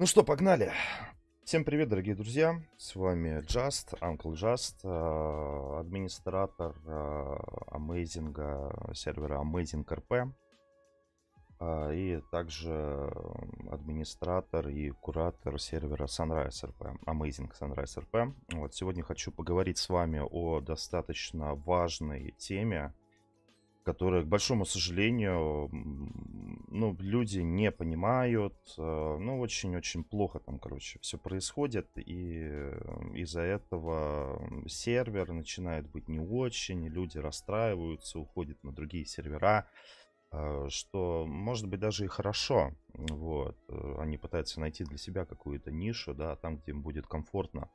Ну что, погнали. Всем привет, дорогие друзья. С вами Just, Uncle Just, э, администратор э, амейзинга, сервера Amazing RP. э, И также администратор и куратор сервера Sunrise RP, Amazing Sunrise RP. Вот сегодня хочу поговорить с вами о достаточно важной теме, которые, к большому сожалению, ну, люди не понимают. э, Ну, очень-очень плохо там, короче, все происходит. И э, из-за этого сервер начинает быть не очень, люди расстраиваются, уходят на другие сервера, э, что может быть даже и хорошо. Вот. Они пытаются найти для себя какую-то нишу, да, там, где им будет комфортно.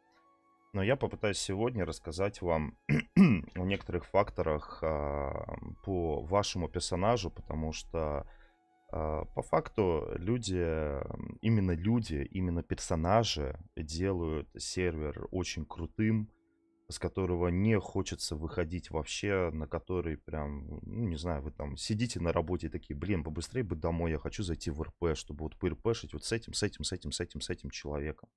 Но я попытаюсь сегодня рассказать вам о некоторых факторах а, по вашему персонажу, потому что а, по факту люди, именно люди, именно персонажи делают сервер очень крутым, с которого не хочется выходить вообще, на который прям, ну не знаю, вы там сидите на работе и такие, блин, побыстрее бы домой, я хочу зайти в РП, чтобы вот ПРПшить вот с этим, с этим, с этим, с этим, с этим человеком.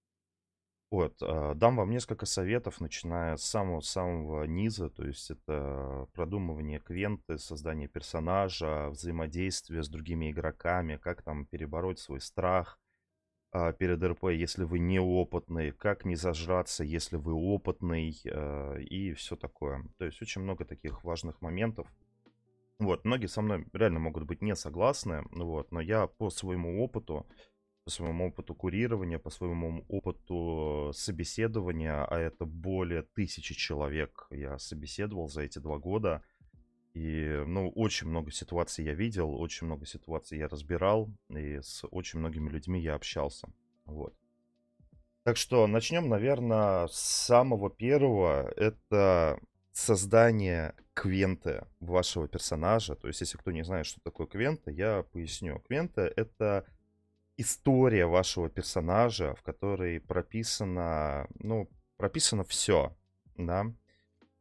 Вот, а, дам вам несколько советов, начиная с самого-самого низа, то есть это продумывание квенты, создание персонажа, взаимодействие с другими игроками, как там перебороть свой страх а, перед РП, если вы неопытный, как не зажраться, если вы опытный а, и все такое. То есть очень много таких важных моментов. Вот, многие со мной реально могут быть не согласны, вот, но я по своему опыту по своему опыту курирования, по своему опыту собеседования, а это более тысячи человек я собеседовал за эти два года. И, ну, очень много ситуаций я видел, очень много ситуаций я разбирал, и с очень многими людьми я общался. Вот. Так что начнем, наверное, с самого первого. Это создание квенты вашего персонажа. То есть, если кто не знает, что такое квента, я поясню. Квента — это история вашего персонажа, в которой прописано, ну, прописано все, да,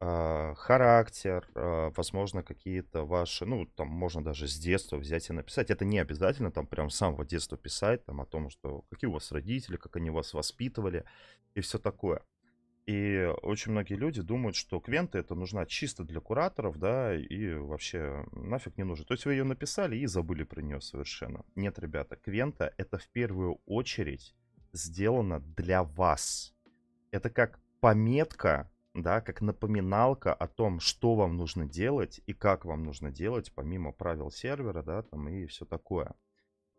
А, характер, а, возможно, какие-то ваши, ну, там можно даже с детства взять и написать. Это не обязательно там прям с самого детства писать, там о том, что какие у вас родители, как они вас воспитывали и все такое. И очень многие люди думают, что квента это нужна чисто для кураторов, да, и вообще нафиг не нужно. То есть вы ее написали и забыли про нее совершенно. Нет, ребята, квента это в первую очередь сделано для вас. Это как пометка, да, как напоминалка о том, что вам нужно делать и как вам нужно делать, помимо правил сервера, да, там и все такое.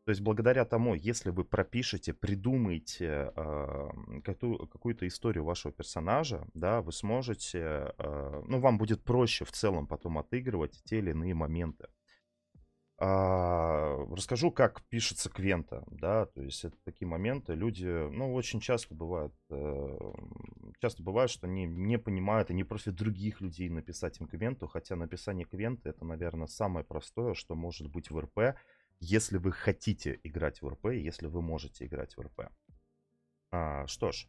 То есть благодаря тому, если вы пропишете, придумаете э, какую- какую-то историю вашего персонажа, да, вы сможете, э, ну, вам будет проще в целом потом отыгрывать те или иные моменты. А, расскажу, как пишется квента, да, то есть это такие моменты, люди, ну, очень часто бывает, э, часто бывает, что они не понимают и не просят других людей написать им квенту, хотя написание квенты это, наверное, самое простое, что может быть в РП, если вы хотите играть в РП, если вы можете играть в РП. А, что ж,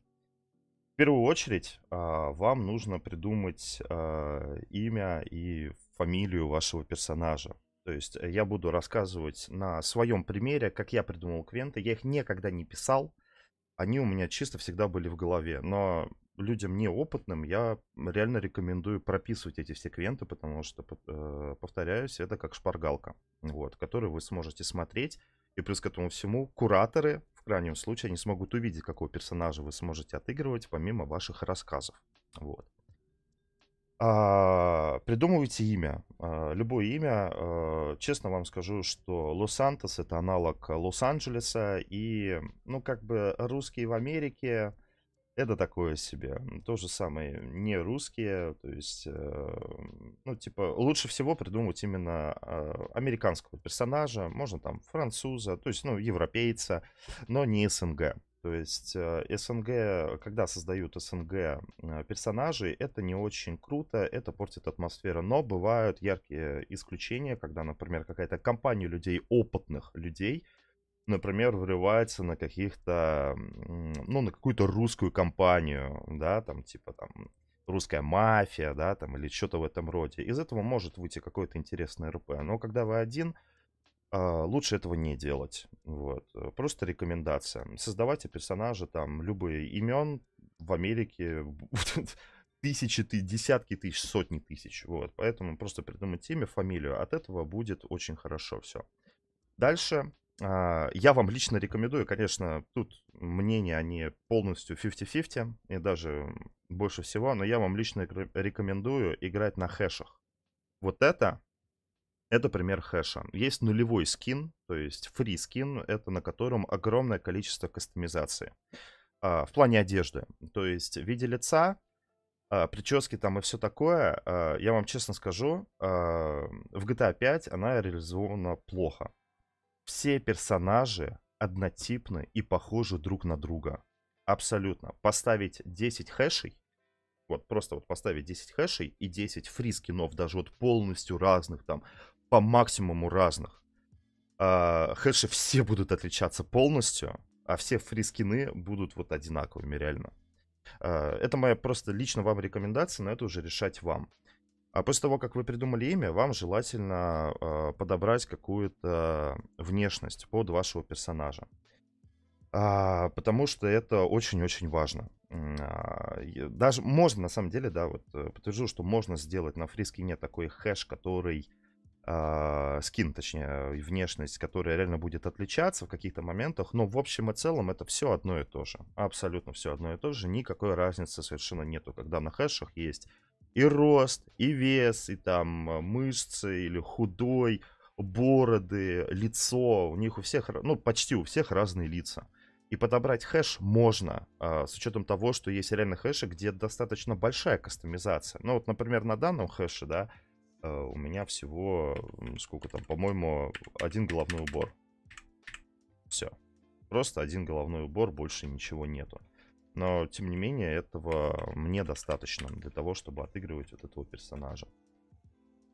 в первую очередь а, вам нужно придумать а, имя и фамилию вашего персонажа. То есть э, я буду рассказывать на своем примере, как я придумал квенты. Я их никогда не писал, они у меня чисто всегда были в голове. Но людям неопытным я реально рекомендую прописывать эти все квенты, потому что, э, повторяюсь, это как шпаргалка, вот, которую вы сможете смотреть. И плюс к этому всему кураторы, в крайнем случае, они смогут увидеть, какого персонажа вы сможете отыгрывать, помимо ваших рассказов. Вот. А, придумывайте имя. А, любое имя. А, честно вам скажу, что Лос-Сантос это аналог Лос-Анджелеса. И, ну, как бы русские в Америке это такое себе. То же самое не русские. То есть, э, ну, типа, лучше всего придумать именно а, американского персонажа. Можно там француза, то есть, ну, европейца, но не СНГ. То есть э, СНГ, когда создают СНГ э, персонажей, это не очень круто, это портит атмосферу. Но бывают яркие исключения, когда, например, какая-то компания людей, опытных людей, например, врывается на каких-то, ну, на какую-то русскую компанию, да, там, типа, там, русская мафия, да, там, или что-то в этом роде. Из этого может выйти какой-то интересный РП. Но когда вы один, а, лучше этого не делать. Вот. Э, просто рекомендация. Создавайте персонажа там любые имен в Америке тысячи, десятки тысяч, сотни тысяч. Вот. Поэтому просто придумать имя, фамилию. От этого будет очень хорошо все. Дальше я вам лично рекомендую, конечно, тут мнения, они полностью 50-50, и даже больше всего, но я вам лично рекомендую играть на хэшах. Вот это это пример хэша. Есть нулевой скин, то есть free скин, это на котором огромное количество кастомизации. А, в плане одежды. То есть в виде лица, а, прически там и все такое, а, я вам честно скажу, а, в GTA 5 она реализована плохо. Все персонажи однотипны и похожи друг на друга. Абсолютно. Поставить 10 хэшей, вот просто вот поставить 10 хэшей и 10 фри скинов, даже вот полностью разных там, по максимуму разных. А, хэши все будут отличаться полностью, а все фрискины будут вот одинаковыми реально. А, это моя просто лично вам рекомендация, но это уже решать вам. А после того, как вы придумали имя, вам желательно а, подобрать какую-то внешность под вашего персонажа. А, потому что это очень-очень важно. А, даже можно, на самом деле, да, вот э, подтвержу, что можно сделать на фрискине такой хэш, который э, скин, точнее, внешность, которая реально будет отличаться в каких-то моментах, но в общем и целом это все одно и то же. Абсолютно все одно и то же, никакой разницы совершенно нету, когда на хэшах есть и рост, и вес, и там э, мышцы, или худой, бороды, лицо, у них у всех, ну, почти у всех разные лица. И подобрать хэш можно, э, с учетом того, что есть реально хэши, где достаточно большая кастомизация. Ну, вот, например, на данном хэше, да, Э, у меня всего, сколько там, по-моему, один головной убор. Все. Просто один головной убор, больше ничего нету. Но, тем не менее, этого мне достаточно для того, чтобы отыгрывать вот этого персонажа.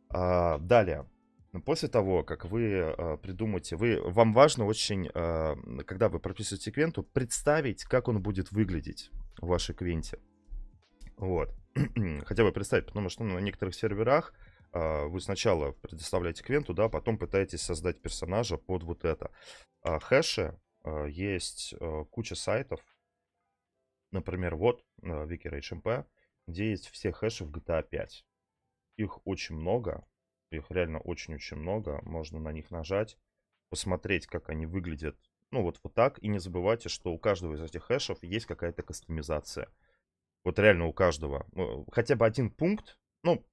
А, далее. После того, как вы а, придумаете, вы, вам важно очень, а, когда вы прописываете квенту, представить, как он будет выглядеть в вашей квенте. Вот. Хотя бы представить, потому что ну, на некоторых серверах а, вы сначала предоставляете квенту, да, потом пытаетесь создать персонажа под вот это. А, хэши а, есть куча сайтов, например, вот WikiRageMP, где есть все хэши в GTA 5. Их очень много, их реально очень-очень много, можно на них нажать, посмотреть, как они выглядят, ну вот, вот так, и не забывайте, что у каждого из этих хэшев есть какая-то кастомизация. Вот реально у каждого. Ну, хотя бы один пункт, ну,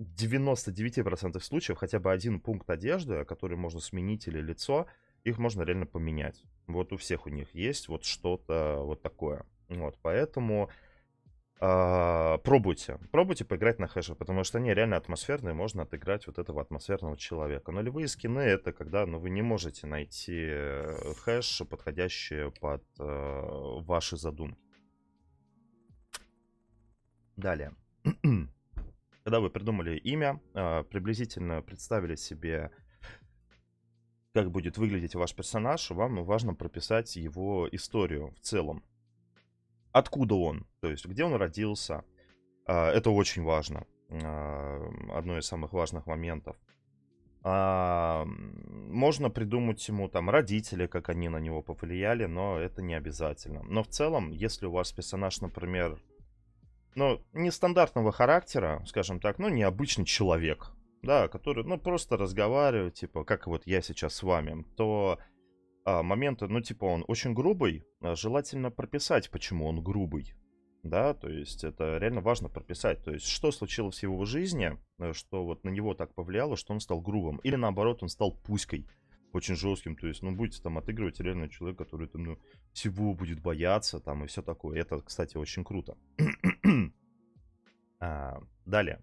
99% случаев хотя бы один пункт одежды, который можно сменить или лицо, их можно реально поменять. Вот у всех у них есть вот что-то вот такое. Вот, поэтому э, пробуйте. Пробуйте поиграть на хэше, потому что они реально атмосферные, можно отыграть вот этого атмосферного человека. Нулевые скины это когда ну, вы не можете найти э, хэш, подходящий под э, ваши задумки. Далее. Когда вы придумали имя, а, приблизительно представили себе, как будет выглядеть ваш персонаж, вам важно прописать его историю в целом. Откуда он, то есть где он родился. А, это очень важно. А, одно из самых важных моментов. Можно придумать ему там родители, как они на него повлияли, но это не обязательно. Но в целом, если у вас персонаж, например, ну, нестандартного характера, скажем так, ну, необычный человек, да, который, ну, просто разговаривает, типа, как вот я сейчас с вами, то а, моменты, ну, типа, он очень грубый, а, желательно прописать, почему он грубый, да, то есть это реально важно прописать, то есть что случилось в его жизни, э, что вот на него так повлияло, что он стал грубым, или наоборот, он стал пуськой, очень жестким, то есть, ну, будете там отыгрывать реально человек, который там, ну, всего будет бояться, там, и все такое. Это, кстати, очень круто. а, далее.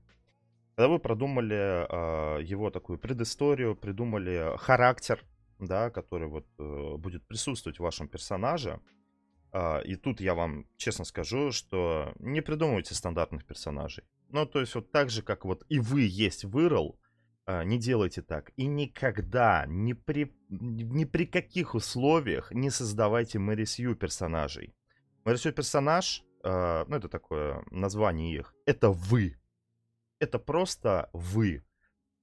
Когда вы продумали а, его такую предысторию, придумали характер, да, который вот а, будет присутствовать в вашем персонаже, а, и тут я вам честно скажу, что не придумывайте стандартных персонажей. Ну, то есть вот так же, как вот и вы есть вырыл, а, не делайте так. И никогда, ни при, ни при каких условиях не создавайте Мэри Сью персонажей. Мэри Сью персонаж, э, ну это такое название их, это вы. Это просто вы.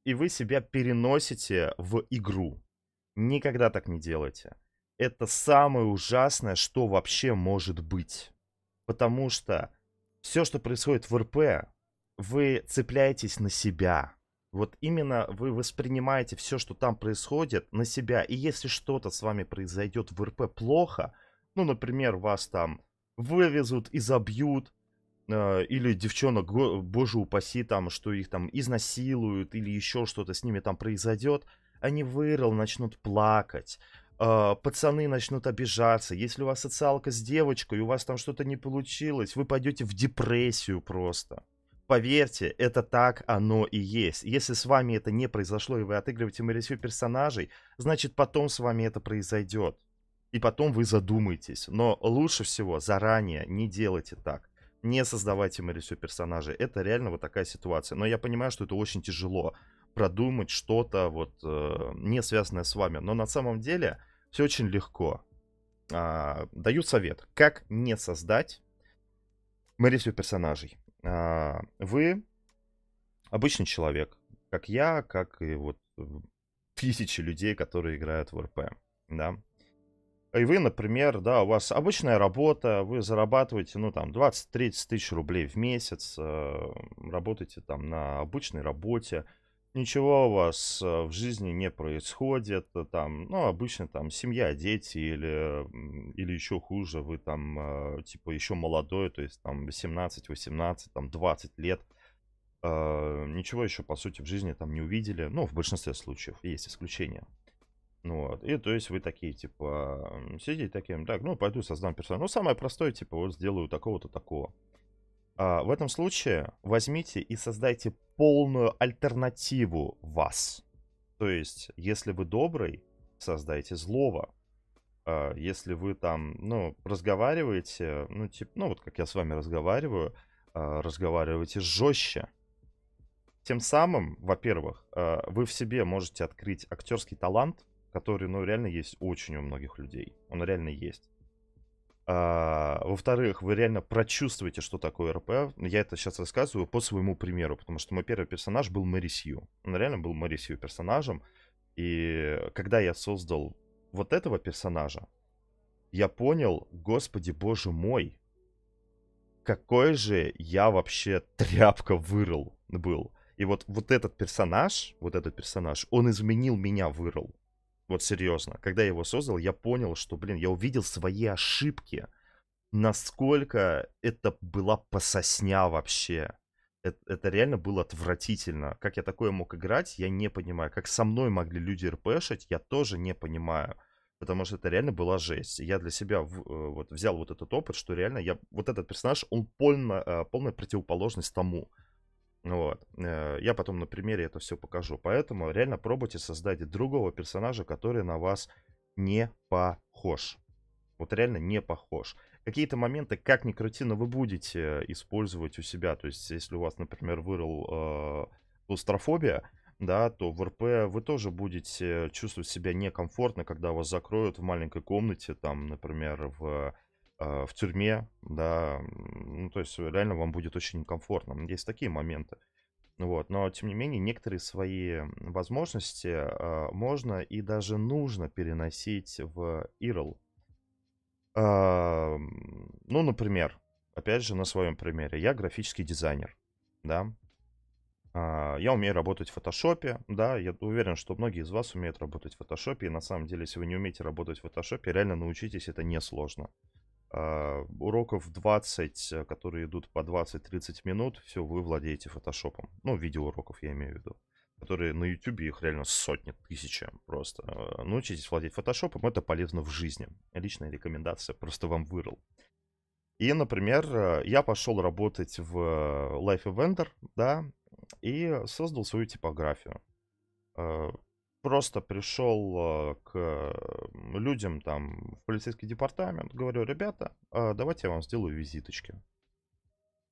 И вы себя переносите в игру. Никогда так не делайте. Это самое ужасное, что вообще может быть. Потому что все, что происходит в РП, вы цепляетесь на себя. Вот именно вы воспринимаете все, что там происходит, на себя. И если что-то с вами произойдет в РП плохо, ну, например, вас там вывезут и забьют, э, или девчонок, боже упаси, там, что их там изнасилуют, или еще что-то с ними там произойдет, они вырыл, начнут плакать, э, пацаны начнут обижаться. Если у вас социалка с девочкой, у вас там что-то не получилось, вы пойдете в депрессию просто. Поверьте, это так оно и есть. Если с вами это не произошло, и вы отыгрываете Мэрисью персонажей, значит потом с вами это произойдет. И потом вы задумаетесь. Но лучше всего заранее не делайте так. Не создавайте Мэрисью персонажей. Это реально вот такая ситуация. Но я понимаю, что это очень тяжело продумать что-то вот э, не связанное с вами. Но на самом деле все очень легко. А, даю совет, как не создать Мэрисью персонажей. А, вы обычный человек, как я, как и вот тысячи людей, которые играют в РП, да. И вы, например, да, у вас обычная работа, вы зарабатываете, ну, там, 20-30 тысяч рублей в месяц, э, работаете там на обычной работе, ничего у вас э, в жизни не происходит, э, там, ну, обычно там семья, дети или, или еще хуже, вы там, э, типа, еще молодой, то есть там 17, 18, там 20 лет, ничего еще, по сути, в жизни там не увидели, ну, в большинстве случаев, есть исключения. Ну вот, и то есть вы такие, типа, сидите таким, так, ну, пойду создам персонаж. Ну, самое простое, типа, вот сделаю такого-то, такого. А, в этом случае возьмите и создайте полную альтернативу вас. То есть, если вы добрый, создайте злого. А, если вы там, ну, разговариваете, ну, типа, ну, вот как я с вами разговариваю, а, разговаривайте жестче. Тем самым, во-первых, а, вы в себе можете открыть актерский талант, который, ну, реально есть очень у многих людей. Он реально есть. А, во-вторых, вы реально прочувствуете, что такое РП. Я это сейчас рассказываю по своему примеру, потому что мой первый персонаж был Мэри Сью. Он реально был Мэри Сью персонажем. И когда я создал вот этого персонажа, я понял, господи боже мой, какой же я вообще тряпка вырыл был. И вот, вот этот персонаж, вот этот персонаж, он изменил меня, вырыл. Вот серьезно. Когда я его создал, я понял, что, блин, я увидел свои ошибки. Насколько это была пососня вообще. Это, это реально было отвратительно. Как я такое мог играть, я не понимаю. Как со мной могли люди РПшить, я тоже не понимаю. Потому что это реально была жесть. Я для себя э, вот, взял вот этот опыт, что реально я... Вот этот персонаж, он полно, э, полная противоположность тому. Вот. Э, я потом на примере это все покажу. Поэтому реально пробуйте создать другого персонажа, который на вас не похож. Вот реально не похож. Какие-то моменты, как ни крути, но вы будете использовать у себя. То есть, если у вас, например, вырыл э, да, то в РП вы тоже будете чувствовать себя некомфортно, когда вас закроют в маленькой комнате, там, например, в в тюрьме, да, ну, то есть реально вам будет очень комфортно. Есть такие моменты. Вот, но тем не менее некоторые свои возможности э, можно и даже нужно переносить в IRL. Э, ну, например, опять же на своем примере, я графический дизайнер, да, э, я умею работать в фотошопе, да, я уверен, что многие из вас умеют работать в фотошопе, и на самом деле, если вы не умеете работать в фотошопе, реально научитесь, это несложно. сложно уроков 20, э, которые идут по 20-30 минут, все, вы владеете фотошопом. Ну, видеоуроков я имею в виду. Которые на YouTube их реально сотни, тысячи просто. Uh, научитесь владеть фотошопом, это полезно в жизни. Личная рекомендация, просто вам вырыл. И, например, э, я пошел работать в Life Eventer, да, и создал свою типографию. Просто пришел э, к людям там в полицейский департамент, говорю, ребята, а, давайте я вам сделаю визиточки.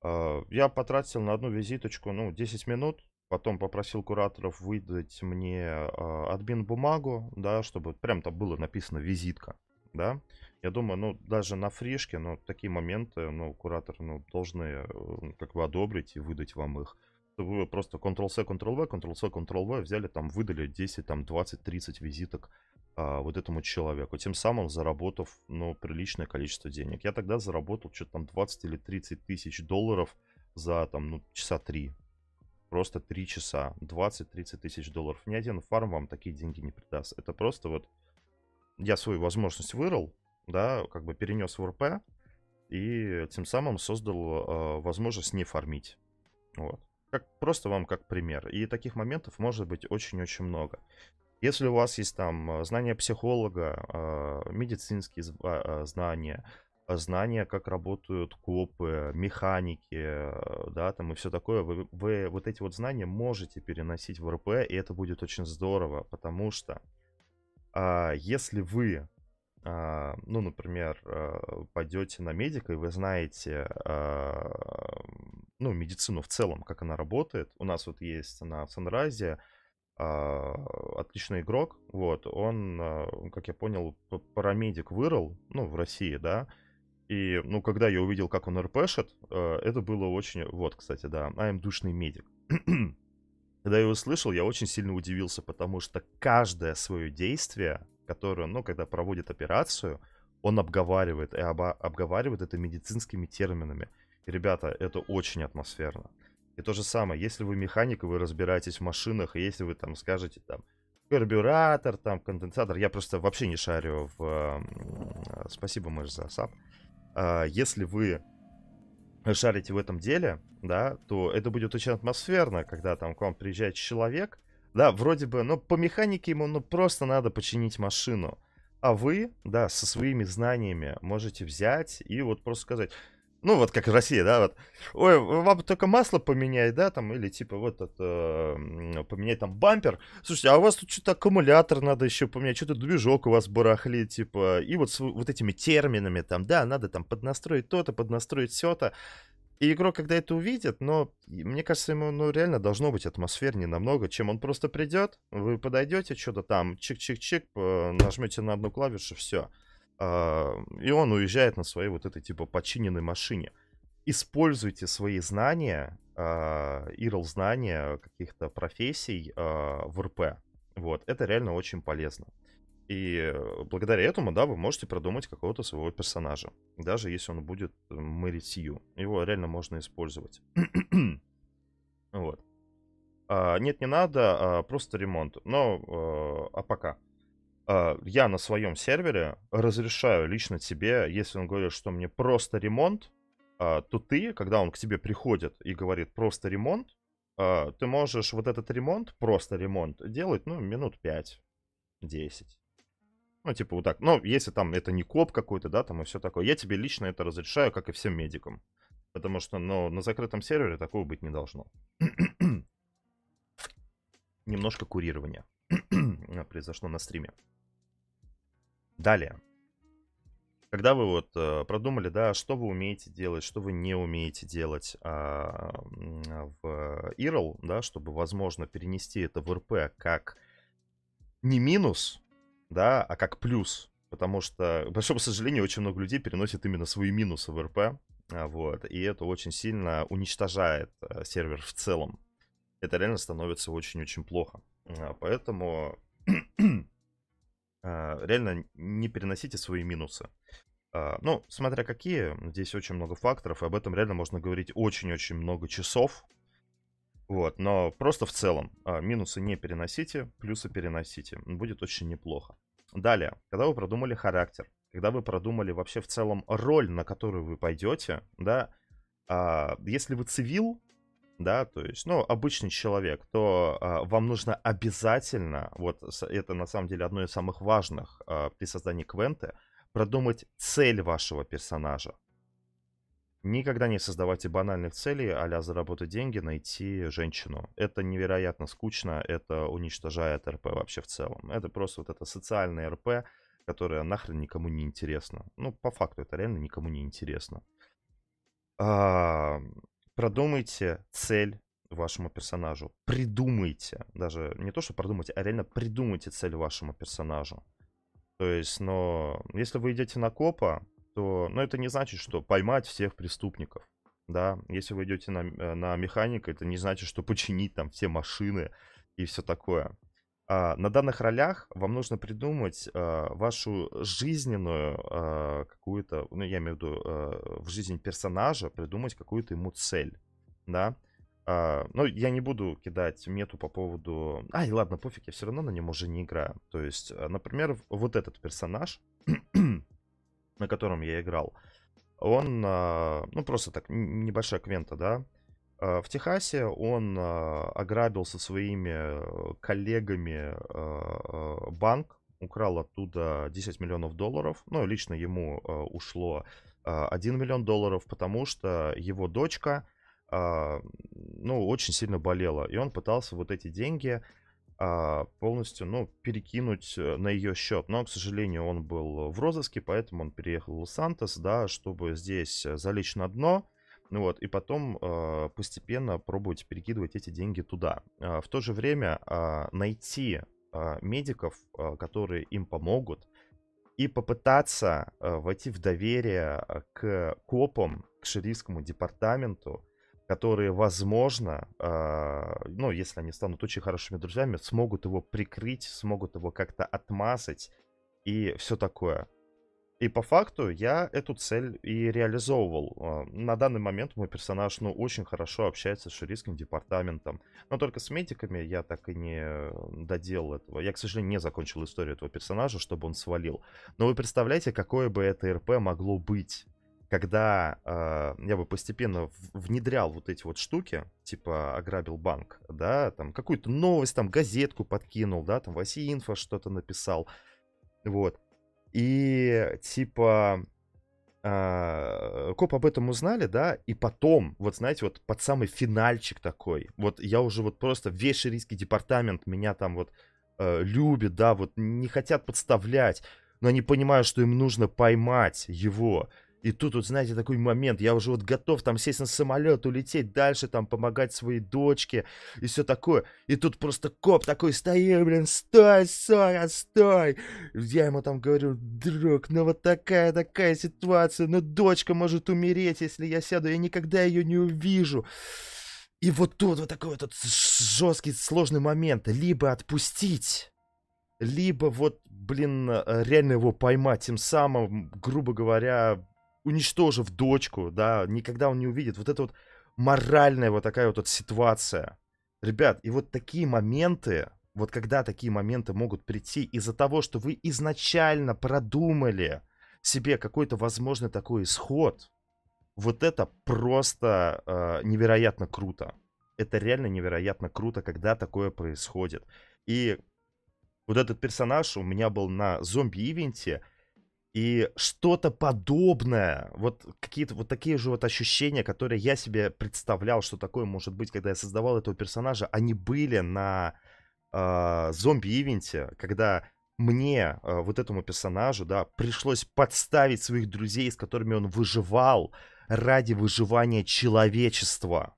А, я потратил на одну визиточку, ну, 10 минут, потом попросил кураторов выдать мне админ бумагу, да, чтобы прям там было написано визитка, да. Я думаю, ну, даже на фришке, ну, такие моменты, ну, кураторы, ну, должны э, как бы одобрить и выдать вам их вы просто Ctrl-C, Ctrl-V, Ctrl-C, Ctrl-V взяли, там, выдали 10, там, 20, 30 визиток а, вот этому человеку, тем самым заработав, ну, приличное количество денег. Я тогда заработал что-то там 20 или 30 тысяч долларов за там, ну, часа три. Просто три часа. 20-30 тысяч долларов. Ни один фарм вам такие деньги не придаст. Это просто вот я свою возможность вырыл, да, как бы перенес в РП, и тем самым создал э, возможность не фармить. Вот. Как, просто вам как пример. И таких моментов может быть очень-очень много. Если у вас есть там э, знания психолога, а, медицинские а, знания, знания, как работают копы, механики, э, да, там и все такое, вы, вы вот эти вот знания можете переносить в РП, и это будет очень здорово, потому что а, если вы, а, ну, например, а, пойдете на медика, и вы знаете, а, ну, медицину в целом, как она работает, у нас вот есть на а, отличный игрок, вот, он, а, как я понял, парамедик вырыл, ну, в России, да, и, ну, когда я увидел, как он РПшит, а, это было очень, вот, кстати, да, I'm душный медик. когда я услышал, я очень сильно удивился, потому что каждое свое действие, которое, ну, когда проводит операцию, он обговаривает, и об, обговаривает это медицинскими терминами. И, ребята, это очень атмосферно. И то же самое, если вы механик, и вы разбираетесь в машинах, и если вы там скажете там карбюратор, там конденсатор, я просто вообще не шарю в... Спасибо, Мэш, за сап. А, если вы шарите в этом деле, да, то это будет очень атмосферно, когда там к вам приезжает человек, да, вроде бы, ну, по механике ему, ну, просто надо починить машину. А вы, да, со своими знаниями можете взять и вот просто сказать, ну, вот как в России, да, вот. Ой, вам только масло поменять, да, там, или типа вот это, поменять там бампер. Слушайте, а у вас тут что-то аккумулятор надо еще поменять, что-то движок у вас барахлит, типа, и вот с вот этими терминами там, да, надо там поднастроить то-то, поднастроить все-то. И игрок, когда это увидит, но мне кажется, ему ну, реально должно быть атмосфернее намного, чем он просто придет, вы подойдете, что-то там, чик-чик-чик, нажмете на одну клавишу, все. А, и он уезжает на своей вот этой типа починенной машине. Используйте свои знания, а, знания каких-то профессий а, в РП. Вот, это реально очень полезно. И благодаря этому, да, вы можете продумать какого-то своего персонажа. Даже если он будет мэрить Сью. Его реально можно использовать. вот. А, нет, не надо, а, просто ремонт. Но, а пока. А, я на своем сервере разрешаю лично тебе, если он говорит, что мне просто ремонт, а, то ты, когда он к тебе приходит и говорит просто ремонт, а, ты можешь вот этот ремонт, просто ремонт, делать, ну, минут 5-10. Ну, типа вот так. Ну, если там это не коп какой-то, да, там и все такое. Я тебе лично это разрешаю, как и всем медикам. Потому что, ну, на закрытом сервере такого быть не должно. Немножко курирования произошло на стриме. Далее. Когда вы вот э, продумали, да, что вы умеете делать, что вы не умеете делать а, в IRL, да, чтобы, возможно, перенести это в РП как не минус, да, а как плюс. Потому что, к большому сожалению, очень много людей переносят именно свои минусы в РП. А, вот, и это очень сильно уничтожает а, сервер в целом. Это реально становится очень-очень плохо. А, поэтому а, реально не переносите свои минусы. Ну, смотря какие, здесь очень много факторов, и об этом реально можно говорить очень-очень много часов. Вот, но просто в целом а, минусы не переносите, плюсы переносите. Будет очень неплохо. Далее, когда вы продумали характер, когда вы продумали вообще в целом роль, на которую вы пойдете, да, если вы цивил, да, то есть, ну, обычный человек, то а, вам нужно обязательно, вот это на самом деле одно из самых важных а, при создании квенты, продумать цель вашего персонажа. Никогда не создавайте банальных целей, а заработать деньги, найти женщину. Это невероятно скучно, это уничтожает РП вообще в целом. Это просто вот это социальное РП, которое нахрен никому не интересно. Ну, по факту это реально никому не интересно. А, продумайте цель вашему персонажу. Придумайте. Даже не то, что продумайте, а реально придумайте цель вашему персонажу. То есть, но если вы идете на копа, то, ну, это не значит, что поймать всех преступников. Да, если вы идете на, э, на механика, это не значит, что починить там все машины и все такое. А, на данных ролях вам нужно придумать а, вашу жизненную а, какую-то, ну, я имею в виду, а, в жизни персонажа придумать какую-то ему цель, да. А, ну, я не буду кидать мету по поводу... Ай, ладно, пофиг, я все равно на нем уже не играю. То есть, например, вот этот персонаж, на котором я играл, он, а, ну, просто так, небольшая квента, да, а, в Техасе он а, ограбил со своими коллегами банк, украл оттуда 10 миллионов долларов. Ну, лично ему ушло 1 миллион долларов, потому что его дочка, ну, очень сильно болела. И он пытался вот эти деньги полностью, ну, перекинуть э, на ее счет. Но, к сожалению, он был в розыске, поэтому он переехал в Лос-Сантос, да, чтобы здесь залечь на дно ну вот, и потом э, постепенно пробовать перекидывать эти деньги туда. Э, в то же время э, найти э, медиков, э, которые им помогут, и попытаться э, войти в доверие к копам, к шерифскому департаменту, которые, возможно, э, ну, если они станут очень хорошими друзьями, смогут его прикрыть, смогут его как-то отмазать и все такое. И по факту я эту цель и реализовывал. А, на данный момент мой персонаж, ну, очень хорошо общается с шерифским департаментом. Но только с медиками я так и не доделал этого. Я, к сожалению, не закончил историю этого персонажа, чтобы он свалил. Но вы представляете, какое бы это РП могло быть? Когда э, я бы постепенно внедрял вот эти вот штуки, типа ограбил банк, да, там какую-то новость, там газетку подкинул, да, там Васи Инфо что-то написал, вот. И типа э, коп об этом узнали, да, и потом, вот знаете, вот под самый финальчик такой, вот я уже вот просто весь шерифский департамент меня там вот э, любит, да, вот не хотят подставлять, но они понимают, что им нужно поймать его. И тут вот, знаете, такой момент, я уже вот готов там сесть на самолет, улететь дальше, там помогать своей дочке и все такое. И тут просто коп такой стоит, блин, стой, Соня, стой. Я ему там говорю, друг, ну вот такая, такая ситуация, ну дочка может умереть, если я сяду, я никогда ее не увижу. И вот тут вот такой вот жесткий, сложный момент. Либо отпустить, либо вот, блин, э, реально его поймать, тем самым, грубо говоря, уничтожив дочку, да, никогда он не увидит. Вот это вот моральная вот такая вот, вот ситуация. Ребят, и вот такие моменты, вот когда такие моменты могут прийти из-за того, что вы изначально продумали себе какой-то возможный такой исход, вот это просто э, невероятно круто. Это реально невероятно круто, когда такое происходит. И вот этот персонаж у меня был на зомби-ивенте, и что-то подобное, вот какие-то вот такие же вот ощущения, которые я себе представлял, что такое может быть, когда я создавал этого персонажа, они были на э, зомби-ивенте, когда мне, э, вот этому персонажу, да, пришлось подставить своих друзей, с которыми он выживал ради выживания человечества.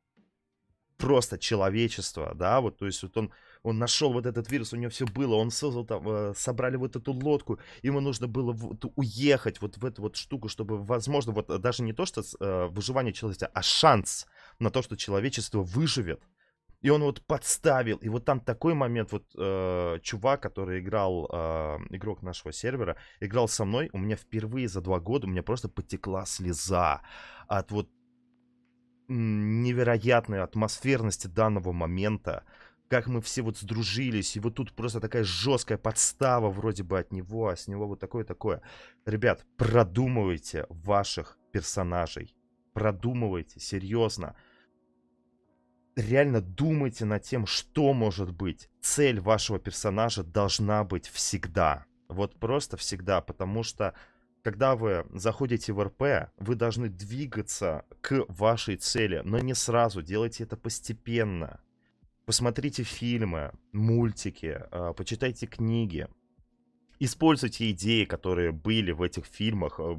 Просто человечества, да, вот, то есть вот он он нашел вот этот вирус, у него все было, он создал там, э, собрали вот эту лодку, ему нужно было вот уехать вот в эту вот штуку, чтобы, возможно, вот даже не то, что э, выживание человечества, а шанс на то, что человечество выживет. И он вот подставил. И вот там такой момент, вот э, чувак, который играл, э, игрок нашего сервера, играл со мной, у меня впервые за два года, у меня просто потекла слеза от вот невероятной атмосферности данного момента как мы все вот сдружились, и вот тут просто такая жесткая подстава вроде бы от него, а с него вот такое-такое. Ребят, продумывайте ваших персонажей. Продумывайте, серьезно. Реально думайте над тем, что может быть. Цель вашего персонажа должна быть всегда. Вот просто всегда, потому что когда вы заходите в РП, вы должны двигаться к вашей цели, но не сразу, делайте это постепенно посмотрите фильмы, мультики, а, почитайте книги, используйте идеи, которые были в этих фильмах. Э,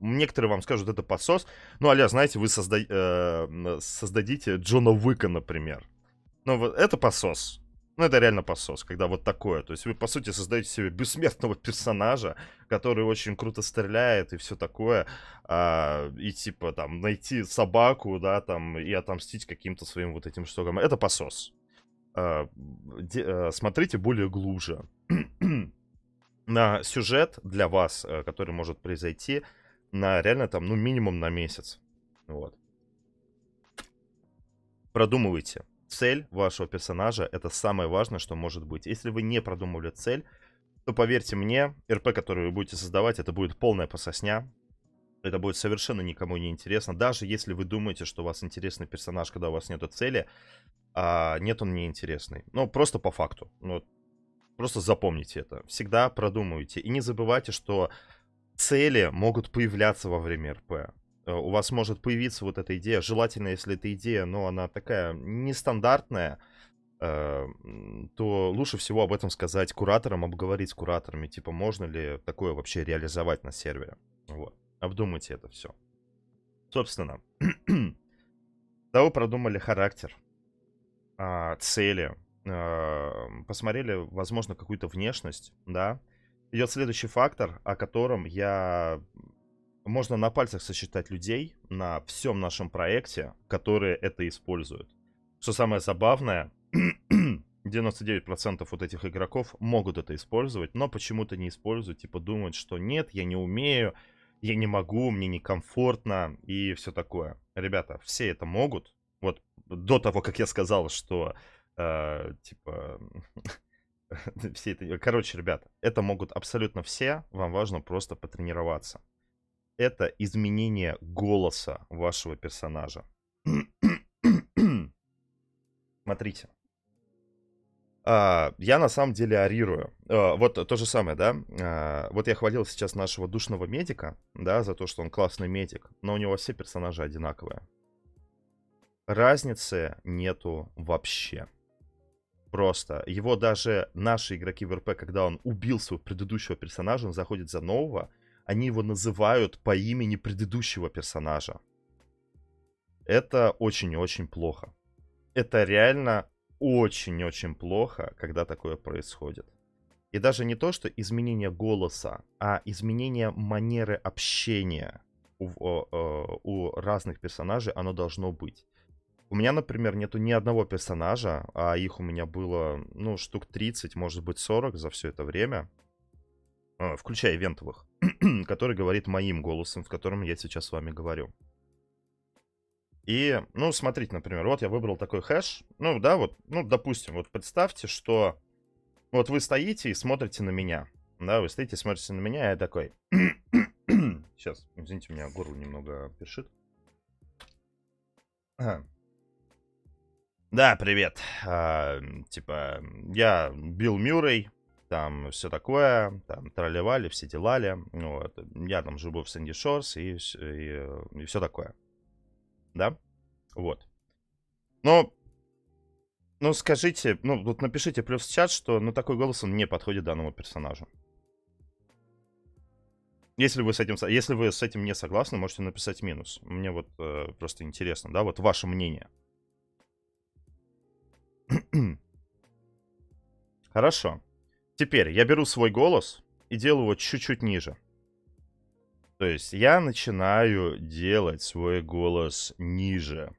некоторые вам скажут, это подсос. Ну, аля, знаете, вы созда... э, создадите Джона Уика, например. Ну, вот это посос. Ну, это реально посос, когда вот такое. То есть вы, по сути, создаете себе бессмертного персонажа, который очень круто стреляет и все такое. А, и, типа, там, найти собаку, да, там, и отомстить каким-то своим вот этим штукам. Это посос. Де, э, смотрите более глубже на сюжет для вас, э, который может произойти на реально там, ну, минимум на месяц. Вот. Продумывайте. Цель вашего персонажа — это самое важное, что может быть. Если вы не продумывали цель, то поверьте мне, РП, который вы будете создавать, это будет полная пососня. Это будет совершенно никому не интересно. Даже если вы думаете, что у вас интересный персонаж, когда у вас нет цели, а нет, он не интересный. Ну, просто по факту. Ну, просто запомните это. Всегда продумывайте. И не забывайте, что цели могут появляться во время РП. Э, у вас может появиться вот эта идея. Желательно, если эта идея, но она такая нестандартная, э, то лучше всего об этом сказать кураторам, обговорить с кураторами, типа, можно ли такое вообще реализовать на сервере. Вот. Обдумайте это все. Собственно, того продумали характер, а, цели, а, посмотрели, возможно, какую-то внешность, да. Идет следующий фактор, о котором я... Можно на пальцах сосчитать людей на всем нашем проекте, которые это используют. Что самое забавное, 99% вот этих игроков могут это использовать, но почему-то не используют, типа думают, что нет, я не умею, я не могу, мне некомфортно и все такое. Ребята, все это могут. Вот до того, как я сказал, что э, типа все это... Короче, ребята, это могут абсолютно все. Вам важно просто потренироваться. Это изменение голоса вашего персонажа. Смотрите. А, я на самом деле арирую. А, вот то же самое, да. А, вот я хвалил сейчас нашего душного медика, да, за то, что он классный медик, но у него все персонажи одинаковые. Разницы нету вообще. Просто. Его даже наши игроки в РП, когда он убил своего предыдущего персонажа, он заходит за нового, они его называют по имени предыдущего персонажа. Это очень и очень плохо. Это реально очень-очень плохо, когда такое происходит. И даже не то, что изменение голоса, а изменение манеры общения у, у, у разных персонажей, оно должно быть. У меня, например, нету ни одного персонажа, а их у меня было, ну, штук 30, может быть, 40 за все это время, а, включая ивентовых, который говорит моим голосом, в котором я сейчас с вами говорю. И, ну, смотрите, например, вот я выбрал такой хэш. Ну, да, вот, ну, допустим, вот представьте, что вот вы стоите и смотрите на меня. Да, вы стоите и смотрите на меня, и я такой... Сейчас, извините, у меня горло немного першит. Ага. Да, привет. А, типа, я Билл Мюррей, там все такое, там тролливали, все делали. Вот. Я там живу в Сэнди Шорс и, и, и все такое да? Вот. Но, ну, скажите, ну, вот напишите плюс в чат, что, ну, такой голос, он не подходит данному персонажу. Если вы с этим, если вы с этим не согласны, можете написать минус. Мне вот э, просто интересно, да, вот ваше мнение. Хорошо. Теперь я беру свой голос и делаю его чуть-чуть ниже. То есть я начинаю делать свой голос ниже.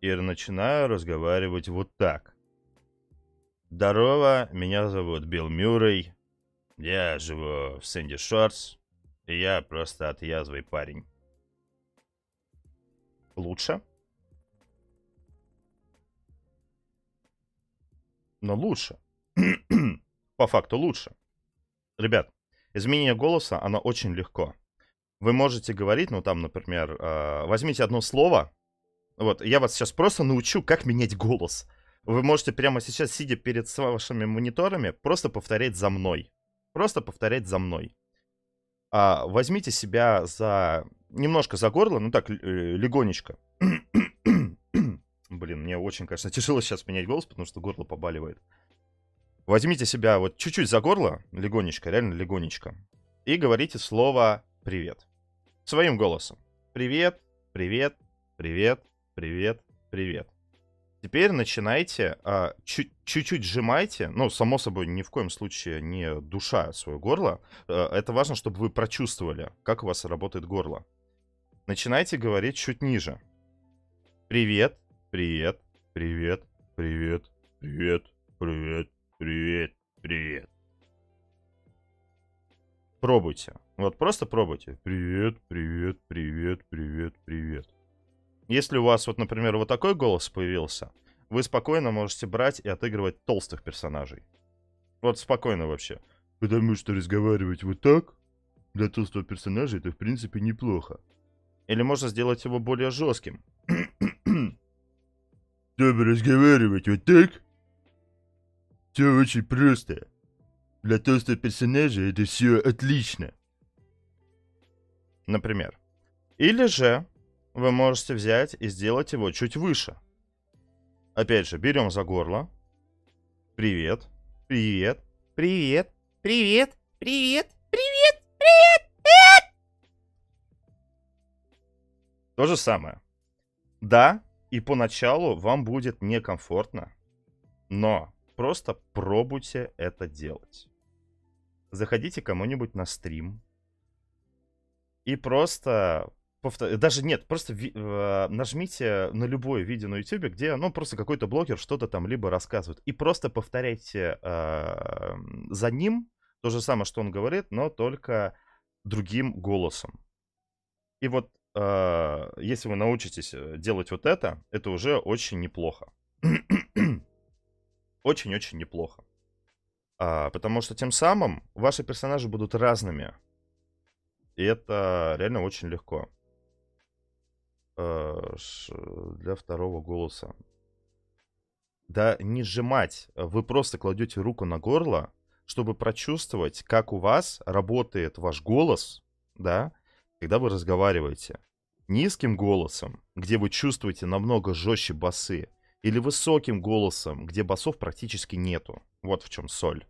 И начинаю разговаривать вот так. Здорово, меня зовут Билл Мюррей. Я живу в Сэнди Шортс. И я просто отъязвый парень. Лучше? Но лучше. По факту лучше. Ребят, изменение голоса, оно очень легко вы можете говорить, ну там, например, э, возьмите одно слово, вот, я вас сейчас просто научу, как менять голос. Вы можете прямо сейчас, сидя перед вашими мониторами, просто повторять за мной. Просто повторять за мной. А, возьмите себя за... Немножко за горло, ну так, э, легонечко. Блин, мне очень, конечно, тяжело сейчас менять голос, потому что горло побаливает. Возьмите себя вот чуть-чуть за горло, легонечко, реально легонечко, и говорите слово «привет» своим голосом. Привет, привет, привет, привет, привет. Теперь начинайте, а, чуть-чуть сжимайте, ну, само собой, ни в коем случае не душа свое горло. А, это важно, чтобы вы прочувствовали, как у вас работает горло. Начинайте говорить чуть ниже. Привет, привет, привет, привет, привет, привет, привет, привет. Пробуйте. Вот просто пробуйте. Привет, привет, привет, привет, привет. Если у вас вот, например, вот такой голос появился, вы спокойно можете брать и отыгрывать толстых персонажей. Вот спокойно вообще. Потому что разговаривать вот так для толстого персонажа это в принципе неплохо. Или можно сделать его более жестким. Чтобы разговаривать вот так? Все очень просто. Для толстого персонажа это все отлично например. Или же вы можете взять и сделать его чуть выше. Опять же, берем за горло. Привет, привет, привет, привет, привет, привет, привет, привет. То же самое. Да, и поначалу вам будет некомфортно, но просто пробуйте это делать. Заходите кому-нибудь на стрим, и просто повтор... даже нет, просто ви... э, нажмите на любое видео на YouTube, где, ну, просто какой-то блогер что-то там либо рассказывает, и просто повторяйте э, за ним то же самое, что он говорит, но только другим голосом. И вот э, если вы научитесь э, делать вот это, это уже очень неплохо. Очень-очень неплохо. А, потому что тем самым ваши персонажи будут разными. И это реально очень легко. А, для второго голоса. Да не сжимать. Вы просто кладете руку на горло, чтобы прочувствовать, как у вас работает ваш голос, да, когда вы разговариваете. Низким голосом, где вы чувствуете намного жестче басы, или высоким голосом, где басов практически нету. Вот в чем соль.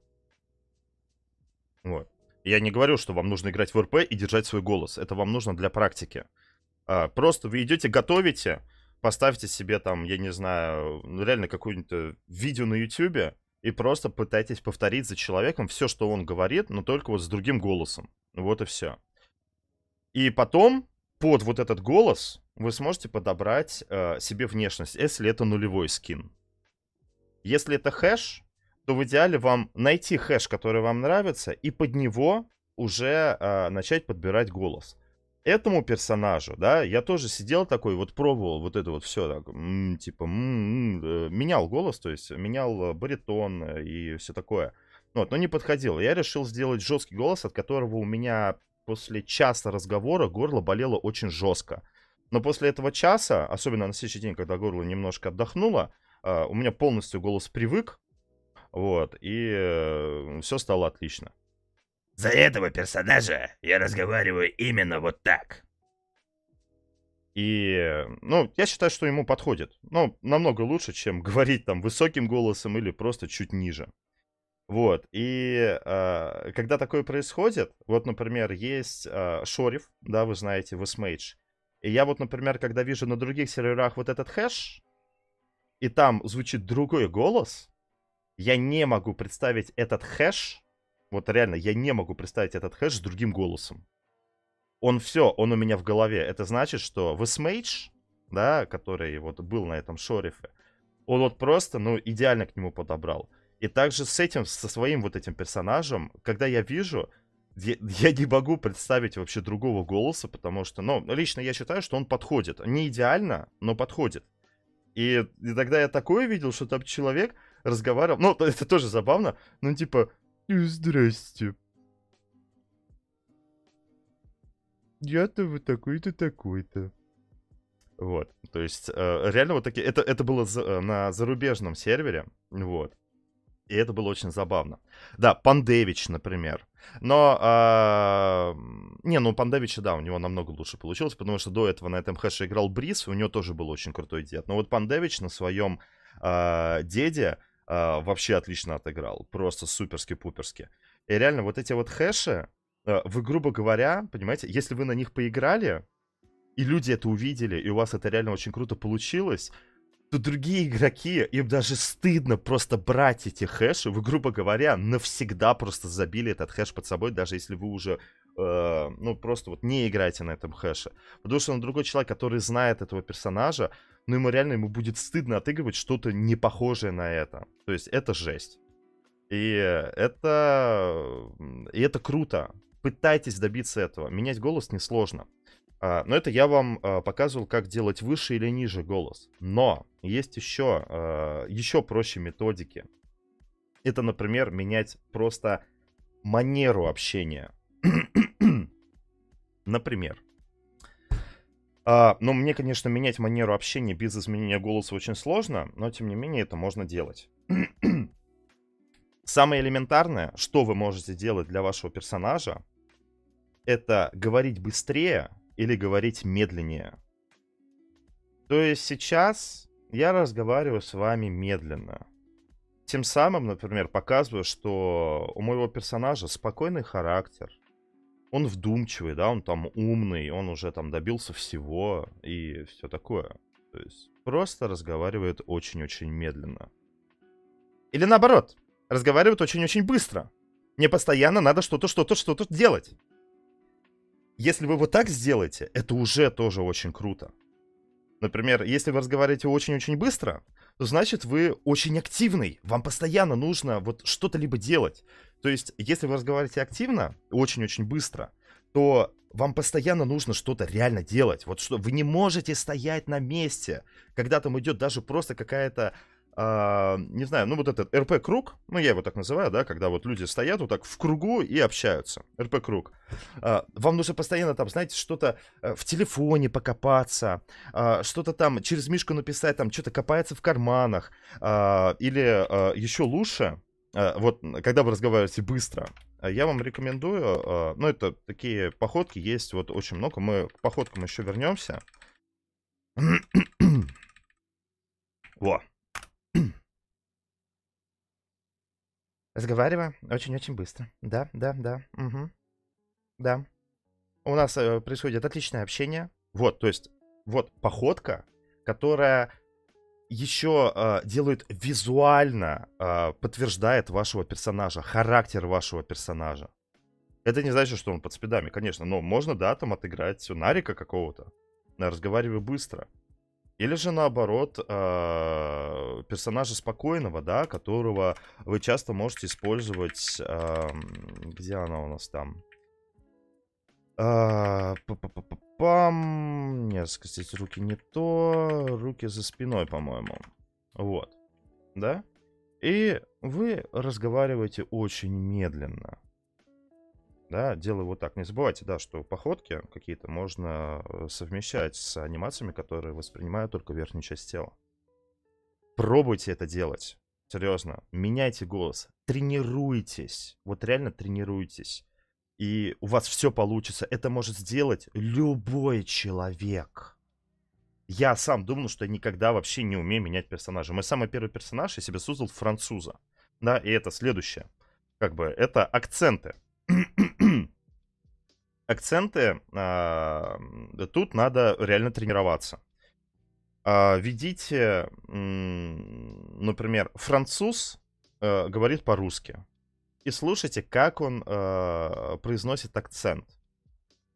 Вот. Я не говорю, что вам нужно играть в РП и держать свой голос. Это вам нужно для практики. А, просто вы идете, готовите, поставьте себе там, я не знаю, ну, реально какое-нибудь э, видео на YouTube и просто пытайтесь повторить за человеком все, что он говорит, но только вот с другим голосом. Вот и все. И потом под вот этот голос вы сможете подобрать э, себе внешность, если это нулевой скин. Если это хэш, то в идеале вам найти хэш, который вам нравится, и под него уже э, начать подбирать голос. Этому персонажу, да, я тоже сидел такой, вот пробовал вот это вот все, так, м-м, типа, м-м, э, менял голос, то есть менял баритон и все такое. Вот, но не подходил. Я решил сделать жесткий голос, от которого у меня после часа разговора горло болело очень жестко. Но после этого часа, особенно на следующий день, когда горло немножко отдохнуло, а, у меня полностью голос привык, вот, и э, все стало отлично. За этого персонажа я разговариваю именно вот так. И, ну, я считаю, что ему подходит. Ну, намного лучше, чем говорить там высоким голосом или просто чуть ниже. Вот, и э, когда такое происходит, вот, например, есть э, Шориф, да, вы знаете, в Smage, и я вот, например, когда вижу на других серверах вот этот хэш, и там звучит другой голос, я не могу представить этот хэш, вот реально, я не могу представить этот хэш с другим голосом. Он все, он у меня в голове. Это значит, что в Smage, да, который вот был на этом шорифе, он вот просто, ну, идеально к нему подобрал. И также с этим, со своим вот этим персонажем, когда я вижу, я не могу представить вообще другого голоса, потому что, ну, лично я считаю, что он подходит. Не идеально, но подходит. И, и тогда я такое видел, что там человек разговаривал, ну, это тоже забавно, ну, типа, здрасте. Я-то вот такой-то такой-то. Вот, то есть, э, реально вот такие, это, это было за, э, на зарубежном сервере, вот. И это было очень забавно. Да, Пандевич, например. Но, э, не, ну Пандевича, да, у него намного лучше получилось, потому что до этого на этом хэше играл Брис, и у него тоже был очень крутой дед. Но вот Пандевич на своем э, деде э, вообще отлично отыграл. Просто суперски-пуперски. И реально, вот эти вот хэши, э, вы, грубо говоря, понимаете, если вы на них поиграли, и люди это увидели, и у вас это реально очень круто получилось, то другие игроки, им даже стыдно просто брать эти хэши. Вы, грубо говоря, навсегда просто забили этот хэш под собой, даже если вы уже, э, ну, просто вот не играете на этом хэше. Потому что он другой человек, который знает этого персонажа, но ему реально ему будет стыдно отыгрывать что-то не похожее на это. То есть это жесть. И это, и это круто. Пытайтесь добиться этого. Менять голос несложно. А, но это я вам а, показывал, как делать выше или ниже голос. Но есть еще, а, еще проще методики. Это, например, менять просто манеру общения. например. Но ну, мне, конечно, менять манеру общения без изменения голоса очень сложно, но тем не менее это можно делать. Самое элементарное, что вы можете делать для вашего персонажа, это говорить быстрее или говорить медленнее. То есть сейчас я разговариваю с вами медленно. Тем самым, например, показываю, что у моего персонажа спокойный характер. Он вдумчивый, да, он там умный, он уже там добился всего и все такое. То есть просто разговаривает очень-очень медленно. Или наоборот, разговаривают очень-очень быстро. Мне постоянно надо что-то, что-то, что-то делать. Если вы вот так сделаете, это уже тоже очень круто. Например, если вы разговариваете очень-очень быстро, значит вы очень активный. Вам постоянно нужно вот что-то либо делать. То есть, если вы разговариваете активно, очень-очень быстро, то вам постоянно нужно что-то реально делать. Вот что вы не можете стоять на месте, когда там идет даже просто какая-то а, не знаю, ну вот этот РП-круг, ну я его так называю, да, когда вот люди стоят вот так в кругу и общаются. РП-круг. А, вам нужно постоянно там, знаете, что-то э, в телефоне покопаться, а, что-то там через мишку написать, там что-то копается в карманах. А, или а, еще лучше, а, вот когда вы разговариваете быстро, я вам рекомендую, а, ну это такие походки есть вот очень много, мы к походкам еще вернемся. Во. Разговариваем очень-очень быстро. Да, да, да. Угу. Да. У нас э, происходит отличное общение. Вот, то есть, вот походка, которая еще э, делает визуально, э, подтверждает вашего персонажа, характер вашего персонажа. Это не значит, что он под спидами, конечно, но можно, да, там отыграть Нарика какого-то. Разговариваю быстро. Или же наоборот, э, персонажа спокойного, да, которого вы часто можете использовать. Где она у нас там? Пам. Нет, скажите, руки не то. Руки за спиной, по-моему. Вот. Да? И вы разговариваете очень медленно да, делаю вот так. Не забывайте, да, что походки какие-то можно э, совмещать с анимациями, которые воспринимают только верхнюю часть тела. Пробуйте это делать. Серьезно. Меняйте голос. Тренируйтесь. Вот реально тренируйтесь. И у вас все получится. Это может сделать любой человек. Я сам думал, что я никогда вообще не умею менять персонажа. Мой самый первый персонаж я себе создал француза. Да, и это следующее. Как бы это акценты. Акценты, а, тут надо реально тренироваться. А, ведите, например, француз а, говорит по-русски. И слушайте, как он а, произносит акцент.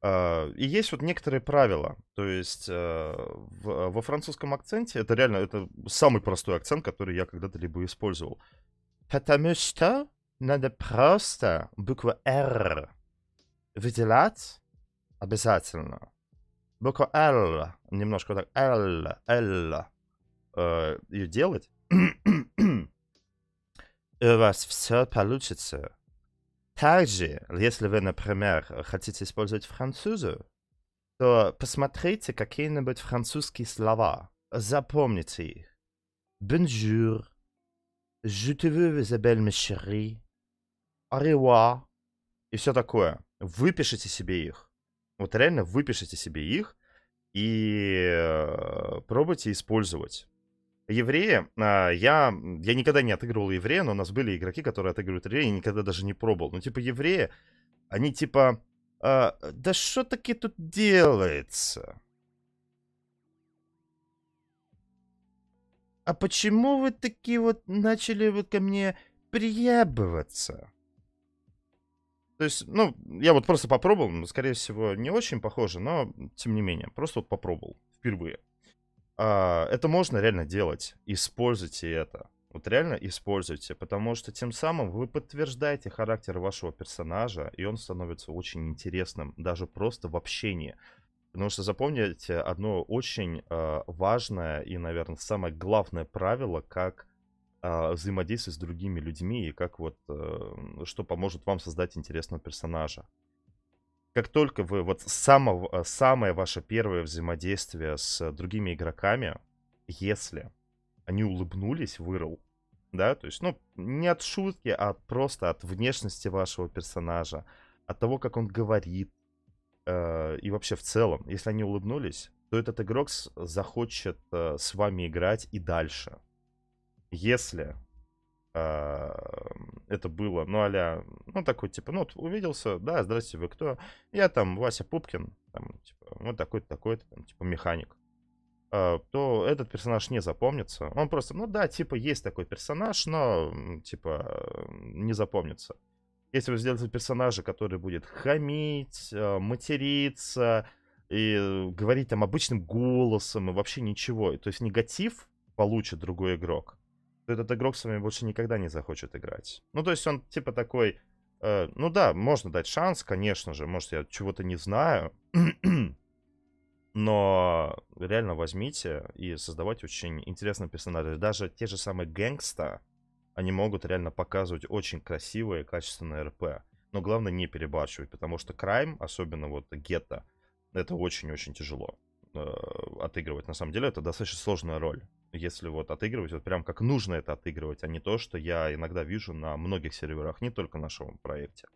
И есть вот некоторые правила. То есть а, в, во французском акценте это реально это самый простой акцент, который я когда-то либо использовал. Потому что надо просто букву R выделять обязательно. Буква L, немножко так, L, L, э, ее делать, и у вас все получится. Также, если вы, например, хотите использовать французу, то посмотрите какие-нибудь французские слова. Запомните их. Bonjour. Je te veux, Isabelle, ma chérie. Au И все такое выпишите себе их. Вот реально выпишите себе их и э, пробуйте использовать. Евреи, а, я, я никогда не отыгрывал еврея, но у нас были игроки, которые отыгрывают еврея, и никогда даже не пробовал. Ну, типа, евреи, они типа, а, да что таки тут делается? А почему вы такие вот начали вот ко мне приябываться? То есть, ну, я вот просто попробовал, скорее всего, не очень похоже, но тем не менее, просто вот попробовал впервые. а, это можно реально делать. Используйте это. Вот реально используйте, потому что тем самым вы подтверждаете характер вашего персонажа, и он становится очень интересным, даже просто в общении. Потому что запомните одно очень э, важное и, наверное, самое главное правило, как э, взаимодействовать с другими людьми и как вот, э, что поможет вам создать интересного персонажа. Как только вы, вот самого, самое ваше первое взаимодействие с другими игроками, если они улыбнулись, вырыл, да, то есть, ну, не от шутки, а просто от внешности вашего персонажа, от того, как он говорит, э, и вообще в целом, если они улыбнулись, то этот игрок захочет э, с вами играть и дальше. Если э, это было, ну, а ну, такой, типа, ну, вот увиделся, да, здрасте, вы кто? Я там Вася Пупкин, там, типа, вот такой-то, такой-то, там, типа, механик. А, то этот персонаж не запомнится. Он просто, ну да, типа есть такой персонаж, но типа не запомнится. Если вы сделаете персонажа, который будет хамить, а, материться и говорить там обычным голосом и вообще ничего, то есть негатив получит другой игрок, этот игрок с вами больше никогда не захочет играть. Ну, то есть он типа такой, э, ну да, можно дать шанс, конечно же, может я чего-то не знаю, Но реально возьмите и создавайте очень интересные персонажи. Даже те же самые гэнгста, они могут реально показывать очень красивые, качественные РП. Но главное не перебарщивать, потому что крайм, особенно вот гетто, это очень-очень тяжело э, отыгрывать. На самом деле это достаточно сложная роль. Если вот отыгрывать, вот прям как нужно это отыгрывать, а не то, что я иногда вижу на многих серверах, не только в нашем проекте,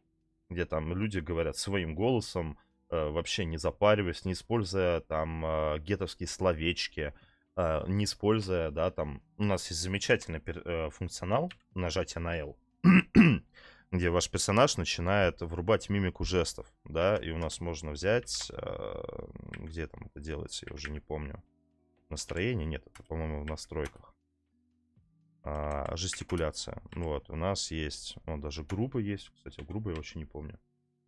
где там люди говорят своим голосом, Э, вообще не запариваясь, не используя там э, гетовские словечки, э, не используя, да, там, у нас есть замечательный функционал нажатия на L, где ваш персонаж начинает врубать мимику жестов, да, и у нас можно взять, где там это делается, я уже не помню, настроение, нет, это, по-моему, в настройках, а, жестикуляция, вот, у нас есть, ну, даже группа есть, кстати, группы я вообще не помню,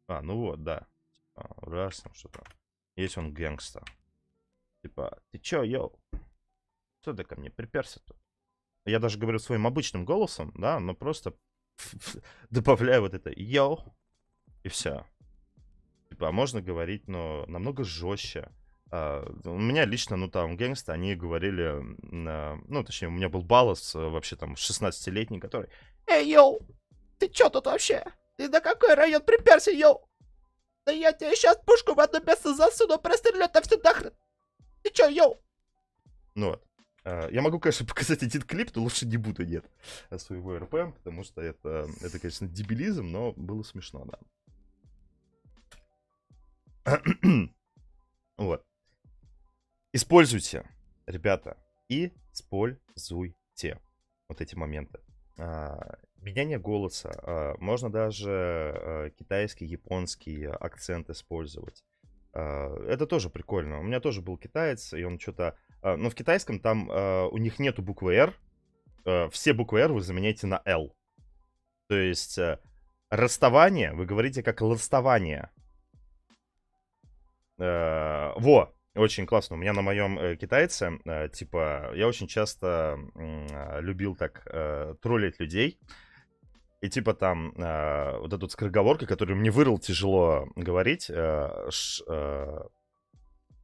а, ну вот, да, а, раз, там что-то. Есть он gangsta. Типа, ты чё, yo? Что ты ко мне приперся тут? Я даже говорю своим обычным голосом, да, но просто добавляю вот это yo, и все. Типа, а можно говорить, но намного жестче. Э, у меня лично, ну там, gangsta, они говорили, э, ну, точнее, у меня был Ballas э, вообще там 16-летний, который Эй, yo, ты чё тут вообще? Ты на какой район приперся, йоу? Да я тебе сейчас пушку в одно место засуну, прострелю это все нахрен. Ты чё, йоу? Ну вот. А, я могу, конечно, показать этот клип, но лучше не буду, нет, своего РП, потому что это, это, конечно, дебилизм, но было смешно, да. вот. Используйте, ребята, используйте вот эти моменты. А, меняние голоса. А, можно даже а, китайский, японский акцент использовать. Это тоже прикольно. У меня тоже был китаец, и он что-то... Но в китайском там у них нету буквы R. Все буквы R вы заменяете на L. То есть расставание вы говорите как расставание. Во, очень классно. У меня на моем э, китайце, э, типа, я очень часто э, любил так э, троллить людей. И типа там э, вот эта вот скороговорка, которую мне вырыл тяжело говорить. Э, ш, э,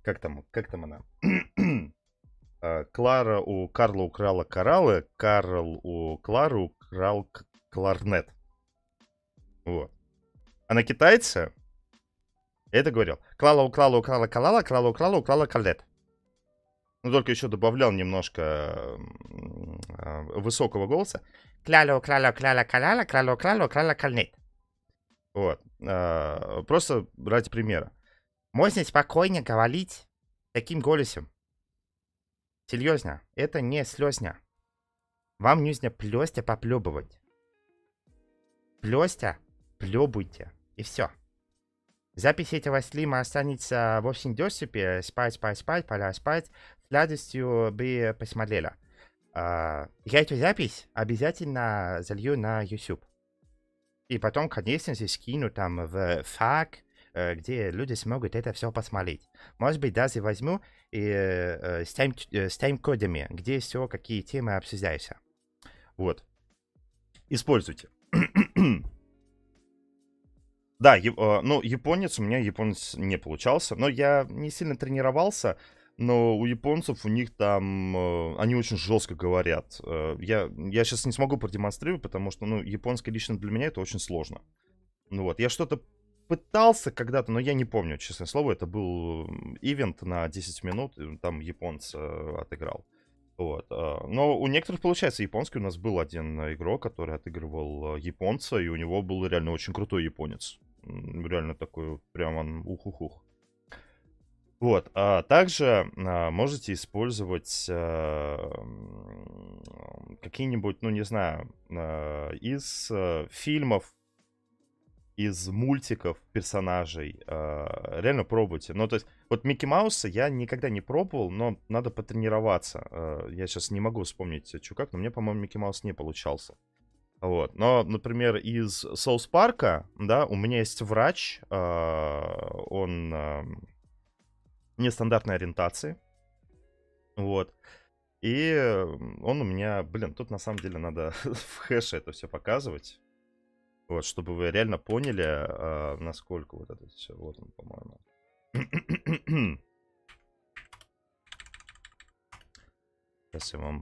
как там, как там она? э, Клара у Карла украла кораллы, Карл у Клары украл кларнет. Вот. А на китайце это говорил. Клала, украла, украла, калала, крала, украла, украла, калет. Ну, только еще добавлял немножко э, высокого голоса. Кляля, украла, кляля, каляла, крала, украла, украла, кальнет. Вот. Э, просто ради примера. Можно спокойно говорить таким голосом. Серьезно, это не слезня. Вам нужно плестя поплебывать. Плестя плебуйте. И все. Запись этого стрима останется в общем доступе. Спать, спать, спать, пора спать. С радостью бы посмотрела. Uh, я эту запись обязательно залью на YouTube. И потом, конечно же, скину там в FAQ, э, где люди смогут это все посмотреть. Может быть, даже возьму и э, с, тайм, э, с тайм-кодами, где все, какие темы обсуждаются. Вот. Используйте. Да, э, ну, японец, у меня японец не получался, но я не сильно тренировался, но у японцев, у них там, э, они очень жестко говорят. Э, я, я сейчас не смогу продемонстрировать, потому что, ну, японский лично для меня это очень сложно. Ну вот, я что-то пытался когда-то, но я не помню, честное слово, это был ивент на 10 минут, там японец отыграл. Вот. Но у некоторых получается японский. У нас был один игрок, который отыгрывал японца, и у него был реально очень крутой японец. Реально такой, прям он ух-ух-ух. Вот, а также а, можете использовать а, какие-нибудь, ну не знаю, а, из а, фильмов, из мультиков персонажей. А, реально пробуйте. Ну, то есть, вот Микки Мауса я никогда не пробовал, но надо потренироваться. А, я сейчас не могу вспомнить, что как, но мне, по-моему, Микки Маус не получался. Вот. Но, например, из Соус Парка, да, у меня есть врач, а, он... А, нестандартной ориентации. Вот. И он у меня, блин, тут на самом деле надо в хэше это все показывать. Вот, чтобы вы реально поняли, а, насколько вот это все. Вот он, по-моему. Сейчас я вам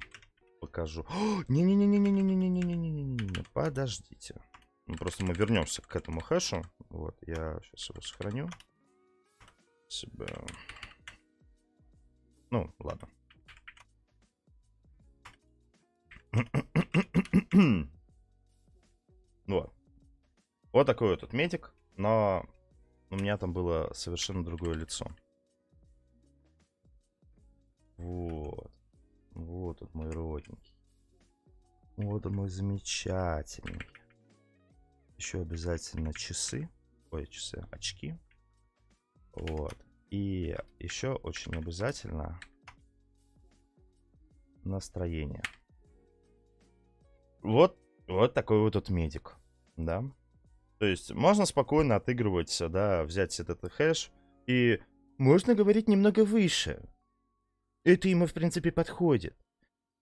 покажу. Не-не-не-не-не-не-не-не-не-не-не-не. Подождите. Ну, просто мы вернемся к этому хэшу. Вот, я сейчас его сохраню. Себя. Ну, ладно. вот. Вот такой вот этот медик, но у меня там было совершенно другое лицо. Вот мой родненький. Вот он мой замечательный. Еще обязательно часы. Ой, часы, очки. Вот. И еще очень обязательно настроение. Вот, вот такой вот тут медик, да. То есть можно спокойно отыгрывать, да, взять этот хэш и можно говорить немного выше. Это ему, в принципе, подходит.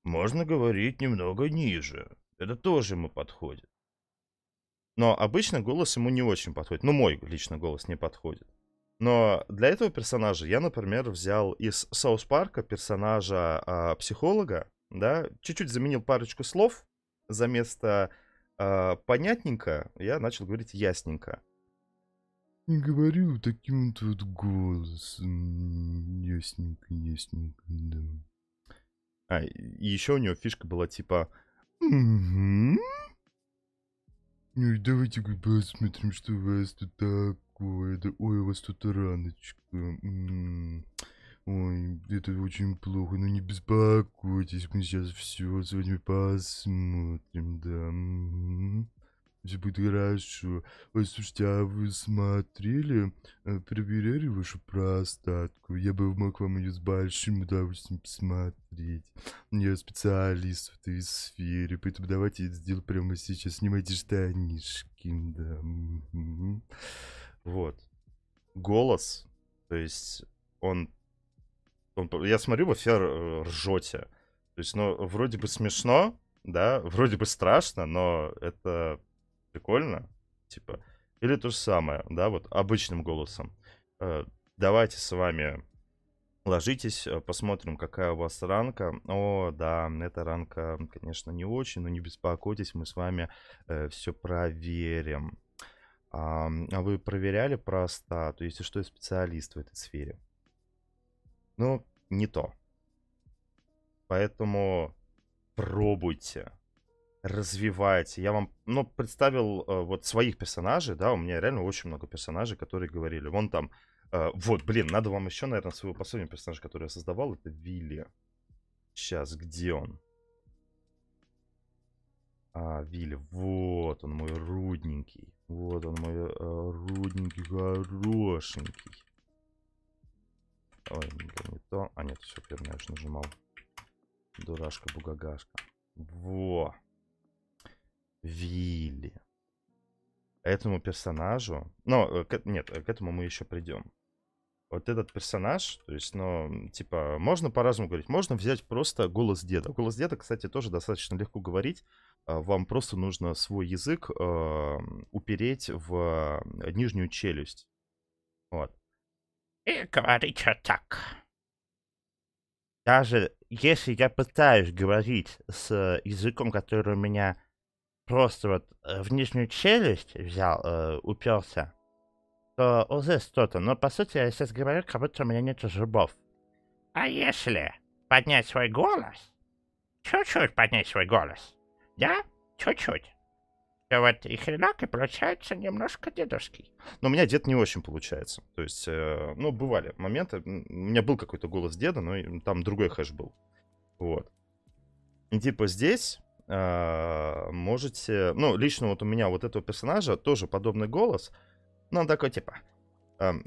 Можно говорить немного ниже. Это тоже ему подходит. Но обычно голос ему не очень подходит. Ну, мой лично голос не подходит. Но для этого персонажа я, например, взял из Саус Парка персонажа а, психолога, да, чуть-чуть заменил парочку слов, за место а, понятненько я начал говорить ясненько. Не говорю таким вот голосом. Ясненько, ясненько, да. А, и еще у него фишка была типа... Ну и давайте-ка посмотрим, что у вас тут так такое? Да, ой, у вас тут раночка. Ой, это очень плохо, но не беспокойтесь, мы сейчас все с вами посмотрим, да. Все будет хорошо. Ой, слушайте, а вы смотрели, э, проверяли вашу простатку? Я бы мог вам ее с большим удовольствием посмотреть. Я специалист в этой сфере, поэтому давайте это сделаем прямо сейчас. Снимайте штанишки, да. Вот. Голос, то есть он... он я смотрю, вы все ржете. То есть, ну, вроде бы смешно, да, вроде бы страшно, но это прикольно, типа. Или то же самое, да, вот обычным голосом. Э, давайте с вами ложитесь, э, посмотрим, какая у вас ранка. О, да, эта ранка, конечно, не очень, но не беспокойтесь, мы с вами э, все проверим. А, а вы проверяли простату, если что, я специалист в этой сфере? Ну, не то. Поэтому пробуйте, развивайте. Я вам, ну, представил э, вот своих персонажей, да, у меня реально очень много персонажей, которые говорили. Вон там, э, вот, блин, надо вам еще, наверное, своего последнего персонажа, который я создавал, это Вилли. Сейчас, где он? А, Вилли, вот он мой рудненький. Вот он мой э, рудненький, хорошенький. Ой, не то. А, нет, все, первое я же нажимал. Дурашка-бугагашка. Во. Вилли. этому персонажу... Ну, э, к- нет, э, к этому мы еще придем. Вот этот персонаж, то есть, ну, типа, можно по-разному говорить. Можно взять просто голос деда. Голос деда, кстати, тоже достаточно легко говорить. А, Вам просто нужно свой язык э, упереть в э, нижнюю челюсть. Вот. И говорить вот так. Даже если я пытаюсь говорить с э, языком, который у меня просто вот э, в нижнюю челюсть взял, э, уперся, то уже что-то. Но по сути я сейчас говорю, как будто у меня нет зубов. А если поднять свой голос? Чуть-чуть поднять свой голос. Да? Чуть-чуть. То вот и хренак, и получается немножко дедовский. Но у меня дед не очень получается. То есть, э, ну, бывали моменты. У меня был какой-то голос деда, но там другой хэш был. Вот. И типа здесь можете... Ну, лично вот у меня вот этого персонажа тоже подобный голос. Но он такой типа...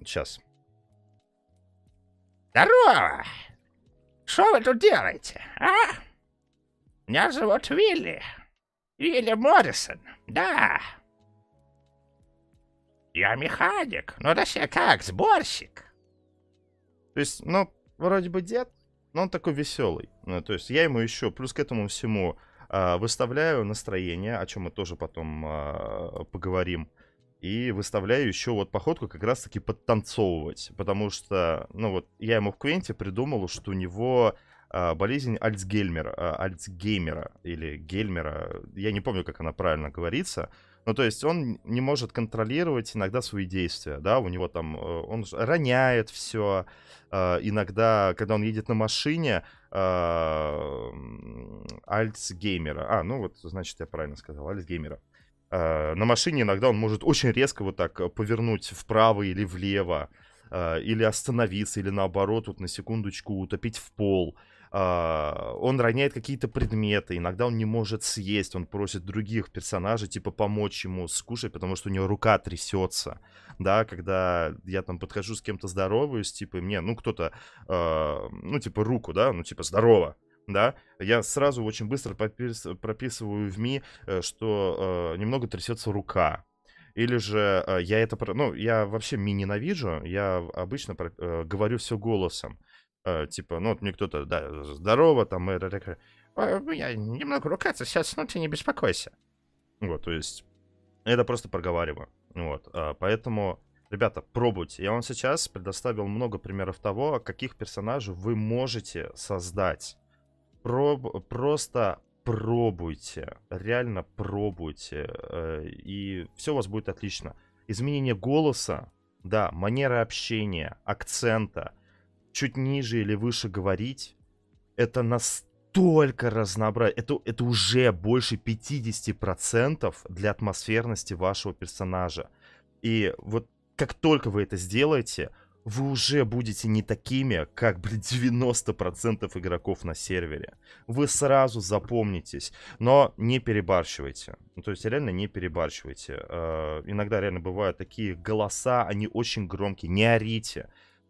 сейчас. Здорово! Что вы тут делаете, а? Меня зовут Вилли. Вилли Моррисон, да. Я механик, да все как, сборщик. То есть, ну, вроде бы дед, но он такой веселый. Ну, то есть я ему еще, плюс к этому всему, а, выставляю настроение, о чем мы тоже потом а, поговорим. И выставляю еще вот походку как раз-таки подтанцовывать. Потому что, ну вот, я ему в Квенте придумал, что у него а, болезнь Альцгеймера, а, Альцгеймера или Гельмера. Я не помню, как она правильно говорится. Ну, то есть он не может контролировать иногда свои действия, да, у него там, э, он роняет все, иногда, когда он едет на машине, а, Альцгеймера, а, ну вот, значит, я правильно сказал, Альцгеймера. А, На машине иногда он может очень резко вот так э, повернуть вправо или влево, или остановиться, или наоборот, вот на секундочку утопить в пол. А, Он роняет какие-то предметы, иногда он не может съесть, он просит других персонажей, типа, помочь ему скушать, потому что у него рука трясется, да, когда я там подхожу с кем-то здороваюсь, типа, мне, ну, кто-то, а, ну, типа, руку, да, ну, типа, здорово, да, я сразу очень быстро попис- прописываю в МИ, э, что э, немного трясется рука. Или же э, я это... Ну, я вообще ми ненавижу, я обычно про- э, говорю все голосом. Э, Типа, ну, вот мне кто-то, да, здорово, там, э, ре- ре- Ой, у меня немного рука сейчас, но ты не беспокойся. вот, то есть, это просто проговариваю. Вот, а, поэтому, ребята, пробуйте. Я вам сейчас предоставил много примеров того, каких персонажей вы можете создать. Проб- просто пробуйте, реально пробуйте, э, и все у вас будет отлично. Изменение голоса, да, манера общения, акцента, чуть ниже или выше говорить, это настолько разнообразие, это, это уже больше 50% для атмосферности вашего персонажа. И вот как только вы это сделаете, вы уже будете не такими, как, блин, 90% игроков на сервере. Вы сразу запомнитесь, но не перебарщивайте. Ну, то есть реально не перебарщивайте. Э, иногда реально бывают такие голоса, они очень громкие, не орите.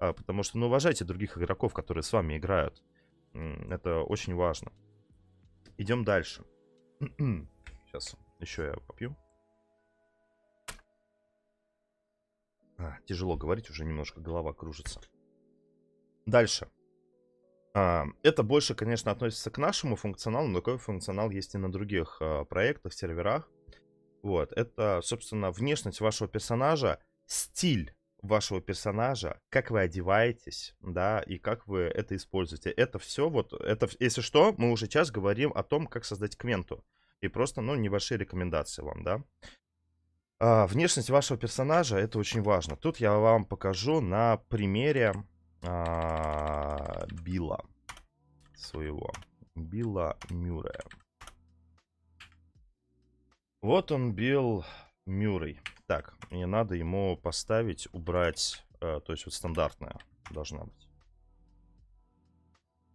Э, потому что, ну, уважайте других игроков, которые с вами играют. Это очень важно. Идем дальше. Сейчас еще я попью. А, тяжело говорить, уже немножко голова кружится. Дальше. А, это больше, конечно, относится к нашему функционалу, но такой функционал есть и на других а, проектах, серверах. Вот, это, собственно, внешность вашего персонажа, стиль вашего персонажа, как вы одеваетесь, да, и как вы это используете. Это все вот, это, если что, мы уже сейчас говорим о том, как создать квенту. И просто, ну, небольшие рекомендации вам, да. А, внешность вашего персонажа это очень важно. Тут я вам покажу на примере а, Билла своего. Билла Мюррея. Вот он, Билл Мюррей. Так, мне надо ему поставить, убрать, э, то есть вот стандартная должна быть.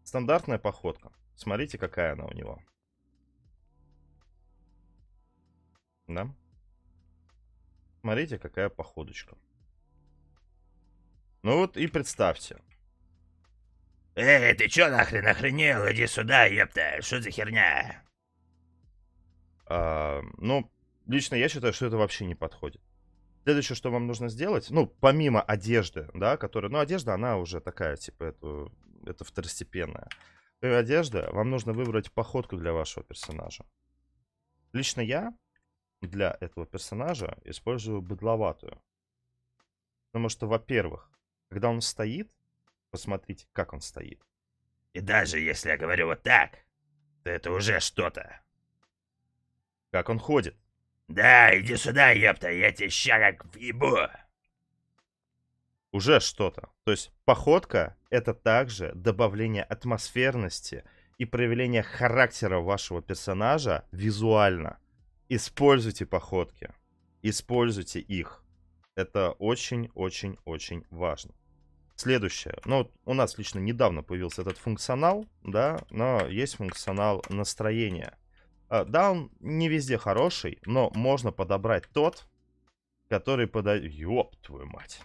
Стандартная походка. Смотрите, какая она у него. Да? Смотрите, какая походочка. Ну вот и представьте. Эй, ты чё нахрен охренел? Иди сюда, ёпта, что за херня? а, ну, лично я считаю, что это вообще не подходит. Следующее, что вам нужно сделать, ну, помимо одежды, да, которая, ну, одежда, она уже такая, типа, это, это второстепенная. Помимо одежды, вам нужно выбрать походку для вашего персонажа. Лично я для этого персонажа использую быдловатую. Потому что, во-первых, когда он стоит, посмотрите, как он стоит. И даже если я говорю вот так, то это уже что-то. Как он ходит. Да, иди сюда, ёпта, я тебе ща как въебу. Уже что-то. То есть походка — это также добавление атмосферности и проявление характера вашего персонажа визуально. Используйте походки. Используйте их. Это очень-очень-очень важно. Следующее. Ну, у нас лично недавно появился этот функционал, да, но есть функционал настроения. А, да, он не везде хороший, но можно подобрать тот, который подойдет... Ёб твою мать.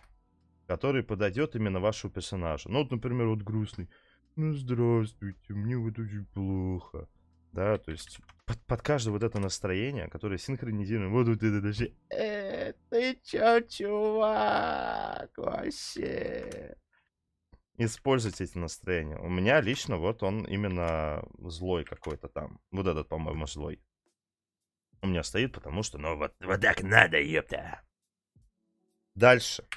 Который подойдет именно вашему персонажу. Ну, вот, например, вот грустный. Ну, здравствуйте, мне вот очень плохо. Да, то есть под, под каждое вот это настроение, которое синхронизируем, вот, вот это даже... Э, ты чё, чувак, вообще? Используйте эти настроения. У меня лично вот он именно злой какой-то там. Вот этот, по-моему, злой. У меня стоит, потому что, ну, вот, вот так надо, ёпта. Дальше.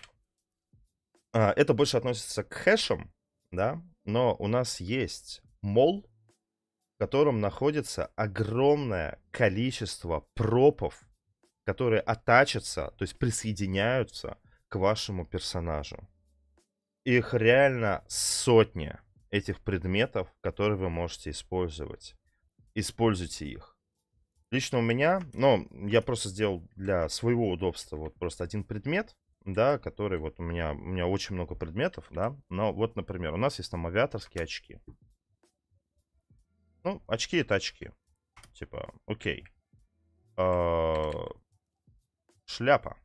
А, это больше относится к хэшам, да, но у нас есть мол, в котором находится огромное количество пропов, которые атачатся, то есть присоединяются к вашему персонажу. Их реально сотни этих предметов, которые вы можете использовать. Используйте их. Лично у меня, ну, я просто сделал для своего удобства вот просто один предмет, да, который вот у меня, у меня очень много предметов, да, но вот, например, у нас есть там авиаторские очки. Ну, очки это очки. Типа, окей. А, шляпа.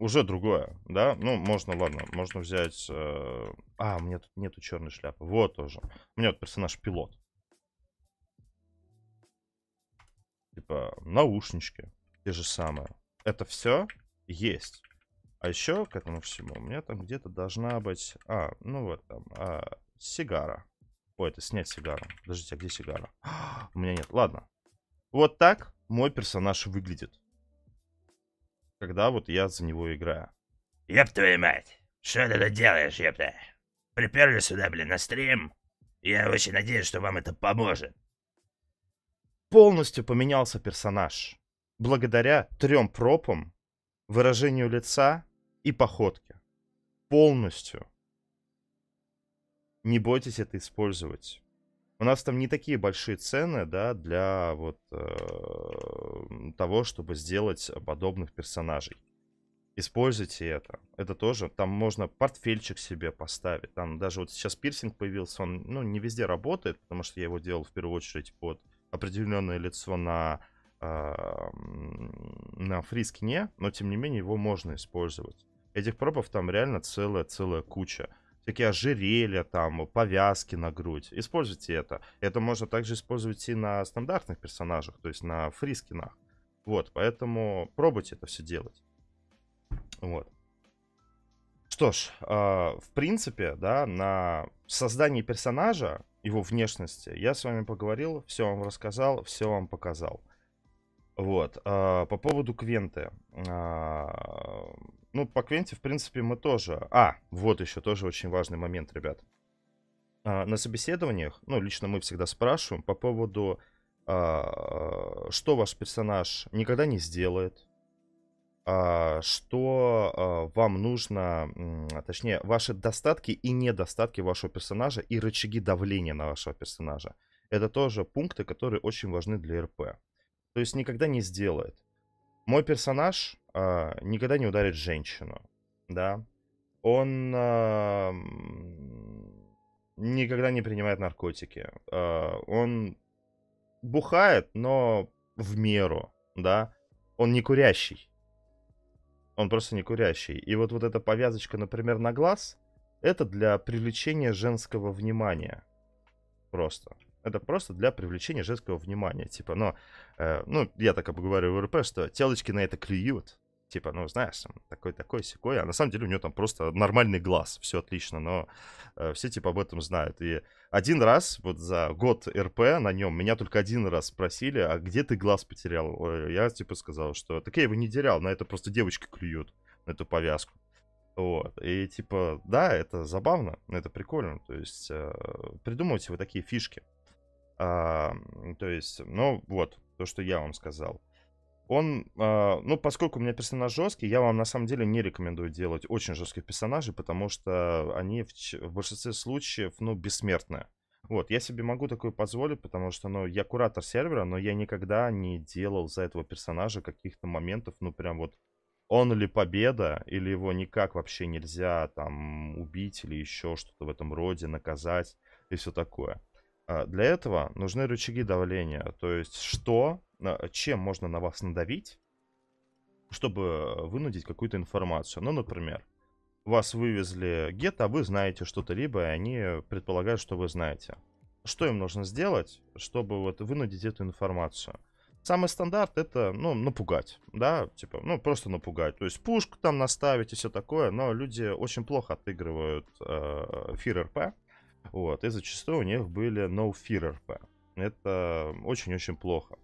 Уже другое, да? Ну, можно, ладно, можно взять... Э... А, у меня тут нету черной шляпы. Вот тоже. У меня вот персонаж пилот. Типа, наушнички. Те же самые. Это все есть. А еще к этому всему у меня там где-то должна быть... А, ну вот там, а, сигара. Ой, это снять сигару. Подождите, а где сигара? У меня нет. Ладно. Вот так мой персонаж выглядит. Когда вот я за него играю. Ёб твою мать. Что ты тут делаешь, ёпта? Приперли сюда, блин, на стрим. Я очень надеюсь, что вам это поможет. Полностью поменялся персонаж. Благодаря трем пропам, выражению лица и походке. Полностью. Не бойтесь это использовать. У нас там не такие большие цены, да, для вот э, того, чтобы сделать подобных персонажей. Используйте это. Это тоже, там можно портфельчик себе поставить. Там даже вот сейчас пирсинг появился, он, ну, не везде работает, потому что я его делал в первую очередь под определенное лицо на, э, на фрискине, но тем не менее его можно использовать. Этих пропов там реально целая-целая куча всякие ожерелья, там, повязки на грудь. Используйте это. Это можно также использовать и на стандартных персонажах, то есть на фрискинах. Вот, поэтому пробуйте это все делать. Вот. Что ж, э, в принципе, да, на создании персонажа, его внешности, я с вами поговорил, все вам рассказал, все вам показал. Вот. Э, по поводу Квенты. Э, ну, по Квенте, в принципе, мы тоже... А, вот еще тоже очень важный момент, ребят. А, на собеседованиях, ну, лично мы всегда спрашиваем по поводу, а, что ваш персонаж никогда не сделает, а, что а, вам нужно, а, точнее, ваши достатки и недостатки вашего персонажа и рычаги давления на вашего персонажа. Это тоже пункты, которые очень важны для РП. То есть никогда не сделает. Мой персонаж э, никогда не ударит женщину, да. Он э, никогда не принимает наркотики. Э, он бухает, но в меру, да. Он не курящий. Он просто не курящий. И вот, вот эта повязочка, например, на глаз, это для привлечения женского внимания. Просто. Это просто для привлечения женского внимания. Типа, но, э, ну, я так в РП, что телочки на это клюют. Типа, ну, знаешь, такой-такой, секой. А на самом деле у нее там просто нормальный глаз. Все отлично, но э, все типа об этом знают. И один раз, вот за год РП на нем, меня только один раз спросили, а где ты глаз потерял? Я типа сказал, что так я его не терял, на это просто девочки клюют, на эту повязку. Вот. И типа, да, это забавно, это прикольно. То есть э, придумывайте вы такие фишки. А, то есть, ну вот, то, что я вам сказал. Он, э, ну, поскольку у меня персонаж жесткий, я вам на самом деле не рекомендую делать очень жестких персонажей, потому что они в, в большинстве случаев, ну, бессмертные. Вот, я себе могу такое позволить, потому что, ну, я куратор сервера, но я никогда не делал за этого персонажа каких-то моментов, ну, прям вот он ли победа, или его никак вообще нельзя там убить или еще что-то в этом роде, наказать и все такое. А для этого нужны рычаги давления, то есть что, чем можно на вас надавить, чтобы вынудить какую-то информацию. Ну, например, вас вывезли гет, а вы знаете что-то либо, и они предполагают, что вы знаете. Что им нужно сделать, чтобы вот вынудить эту информацию? Самый стандарт это, ну, напугать, да, типа, ну, просто напугать. То есть пушку там наставить и все такое, но люди очень плохо отыгрывают э, Fear RP, вот, и зачастую у них были No Fear RP. Это очень-очень плохо.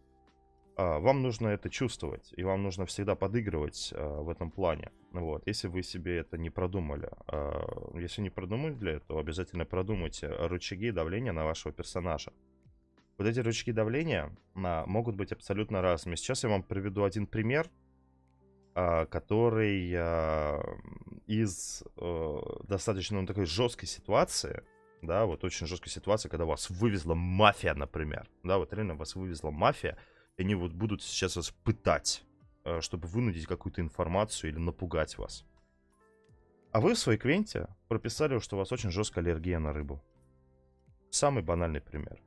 А, вам нужно это чувствовать, и вам нужно всегда подыгрывать а, в этом плане. Вот, если вы себе это не продумали. А, если не продумали для этого, обязательно продумайте рычаги давления на вашего персонажа. Вот эти рычаги давления могут быть абсолютно разными. Сейчас я вам приведу один пример, который из а, достаточно ну, такой жесткой ситуации, да, вот очень жесткой ситуации, когда вас вывезла мафия, например, да, вот реально вас вывезла мафия, и они вот будут сейчас вас пытать, а, чтобы вынудить какую-то информацию или напугать вас. А вы в своей квенте прописали, что у вас очень жесткая аллергия на рыбу. Самый банальный пример.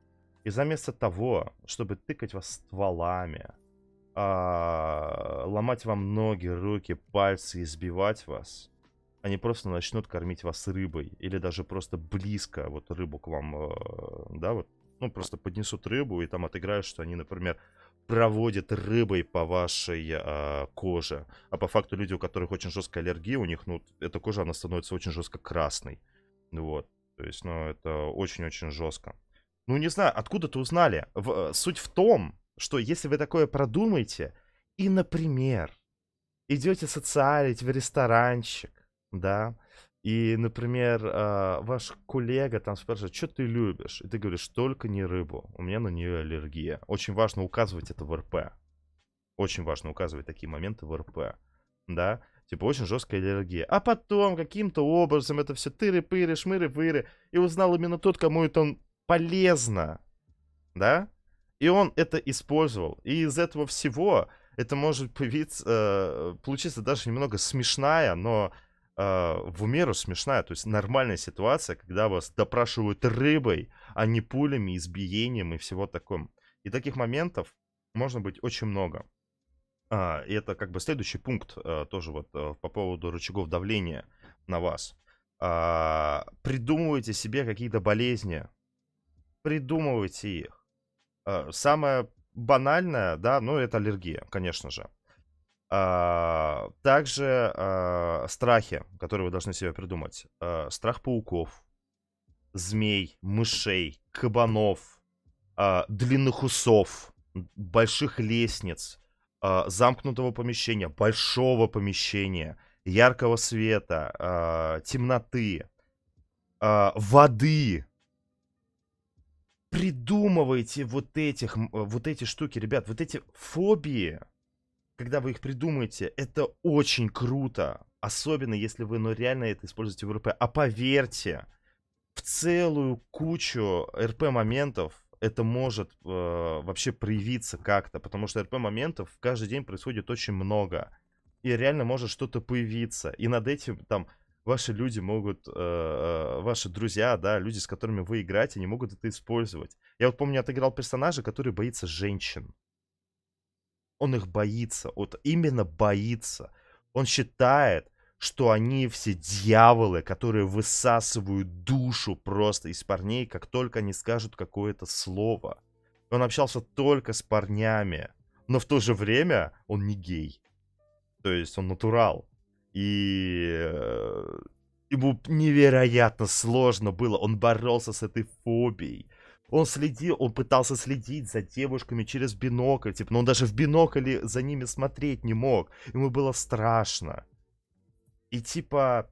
И заместо того, чтобы тыкать вас стволами, а, ломать вам ноги, руки, пальцы, избивать вас, они просто начнут кормить вас рыбой. Или даже просто близко вот рыбу к вам, э, да, вот, ну, просто поднесут рыбу и там отыграют, что они, например, проводят рыбой по вашей э, коже. А по факту люди, у которых очень жесткая аллергия, у них, ну, эта кожа, она становится очень жестко красной. Вот. То есть, ну, это очень-очень жестко. Ну, не знаю, откуда-то узнали. В, э, суть в том, что если вы такое продумаете, и, например, идете социалить в ресторанчик, да, и, например, э, ваш коллега там спрашивает, что ты любишь? И ты говоришь, только не рыбу, у меня на нее аллергия. Очень важно указывать это в РП. Очень важно указывать такие моменты в РП, да. Типа очень жесткая аллергия. А потом каким-то образом это все тыры-пыры, шмыры-выры. И узнал именно тот, кому это он полезно, да? И он это использовал. И из этого всего это может появиться, э, получиться даже немного смешная, но в меру смешная, то есть нормальная ситуация, когда вас допрашивают рыбой, а не пулями, избиением и всего таком. И таких моментов можно быть очень много. А, и это как бы следующий пункт а, тоже вот а, по поводу рычагов давления на вас. А, придумывайте себе какие-то болезни, придумывайте их. А, самое банальное, да, ну, это аллергия, конечно же. А, также а, страхи, которые вы должны себе придумать. Страх пауков, змей, мышей, кабанов, длинных усов, больших лестниц, замкнутого помещения, большого помещения, яркого света, темноты, воды, придумывайте вот этих, вот эти штуки, ребят, вот эти фобии, когда вы их придумаете, это очень круто. Особенно, если вы, ну, реально это используете в РП. А поверьте, в целую кучу РП-моментов это может э, вообще проявиться как-то, потому что РП-моментов каждый день происходит очень много. И реально может что-то появиться. И над этим там ваши люди могут, э, э, ваши друзья, да, люди, с которыми вы играете, они могут это использовать. Я вот помню, отыграл персонажа, который боится женщин. Он их боится, вот именно боится. Он считает, что они все дьяволы, которые высасывают душу просто из парней, как только они скажут какое-то слово. Он общался только с парнями, но в то же время он не гей. То есть он натурал. И э, ему невероятно сложно было. Он боролся с этой фобией. Он следил, он пытался следить за девушками через бинокль, типа, но он даже в бинокле за ними смотреть не мог. Ему было страшно. И типа,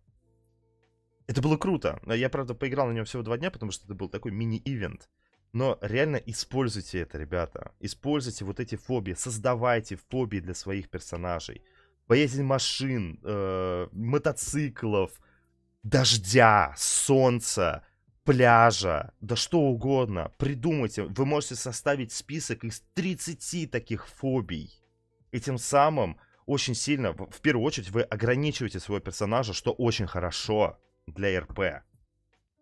это было круто. Я, правда, поиграл на нем всего два дня, потому что это был такой мини-ивент. Но реально используйте это, ребята. Используйте вот эти фобии. Создавайте фобии для своих персонажей. Боязнь машин, э, мотоциклов, дождя, солнца, пляжа, да что угодно. Придумайте. Вы можете составить список из 30 таких фобий. И тем самым очень сильно, в первую очередь, вы ограничиваете своего персонажа, что очень хорошо для РП.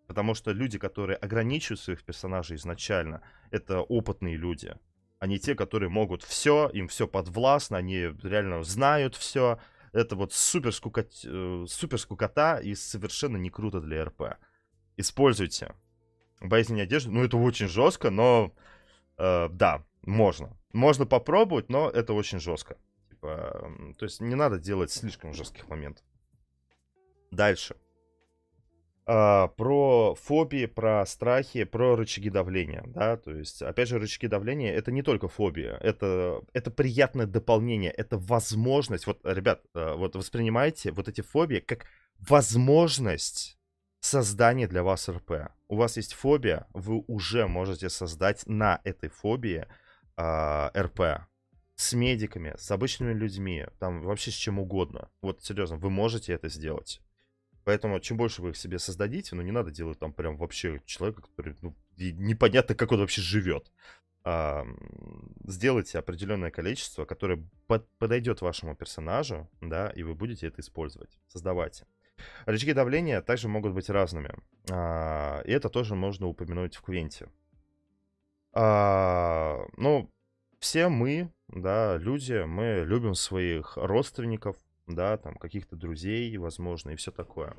Потому что люди, которые ограничивают своих персонажей изначально, это опытные люди. Они те, которые могут все, им все подвластно, они реально знают все. Это вот супер, скукот... Э, супер скукота и совершенно не круто для РП. Используйте. Боязнь одежды, ну это очень жестко, но э, да, можно. Можно попробовать, но это очень жестко. Типа, то есть не надо делать слишком жестких моментов. Дальше. А, про фобии, про страхи, про рычаги давления, да, то есть, опять же, рычаги давления это не только фобия, это, это приятное дополнение, это возможность, вот, ребят, э, вот воспринимайте вот эти фобии как возможность создания для вас РП. У вас есть фобия, вы уже можете создать на этой фобии э, РП с медиками, с обычными людьми, там вообще с чем угодно. Вот серьезно, вы можете это сделать. Поэтому чем больше вы их себе создадите, ну не надо делать там прям вообще человека, который ну, непонятно, как он вообще живет. А, сделайте определенное количество, которое под, подойдет вашему персонажу, да, и вы будете это использовать. Создавайте. Рычаги давления также могут быть разными. А, и это тоже можно упомянуть в Квенте. А, ну, все мы, да, люди, мы любим своих родственников, да, там, каких-то друзей, возможно, и все такое.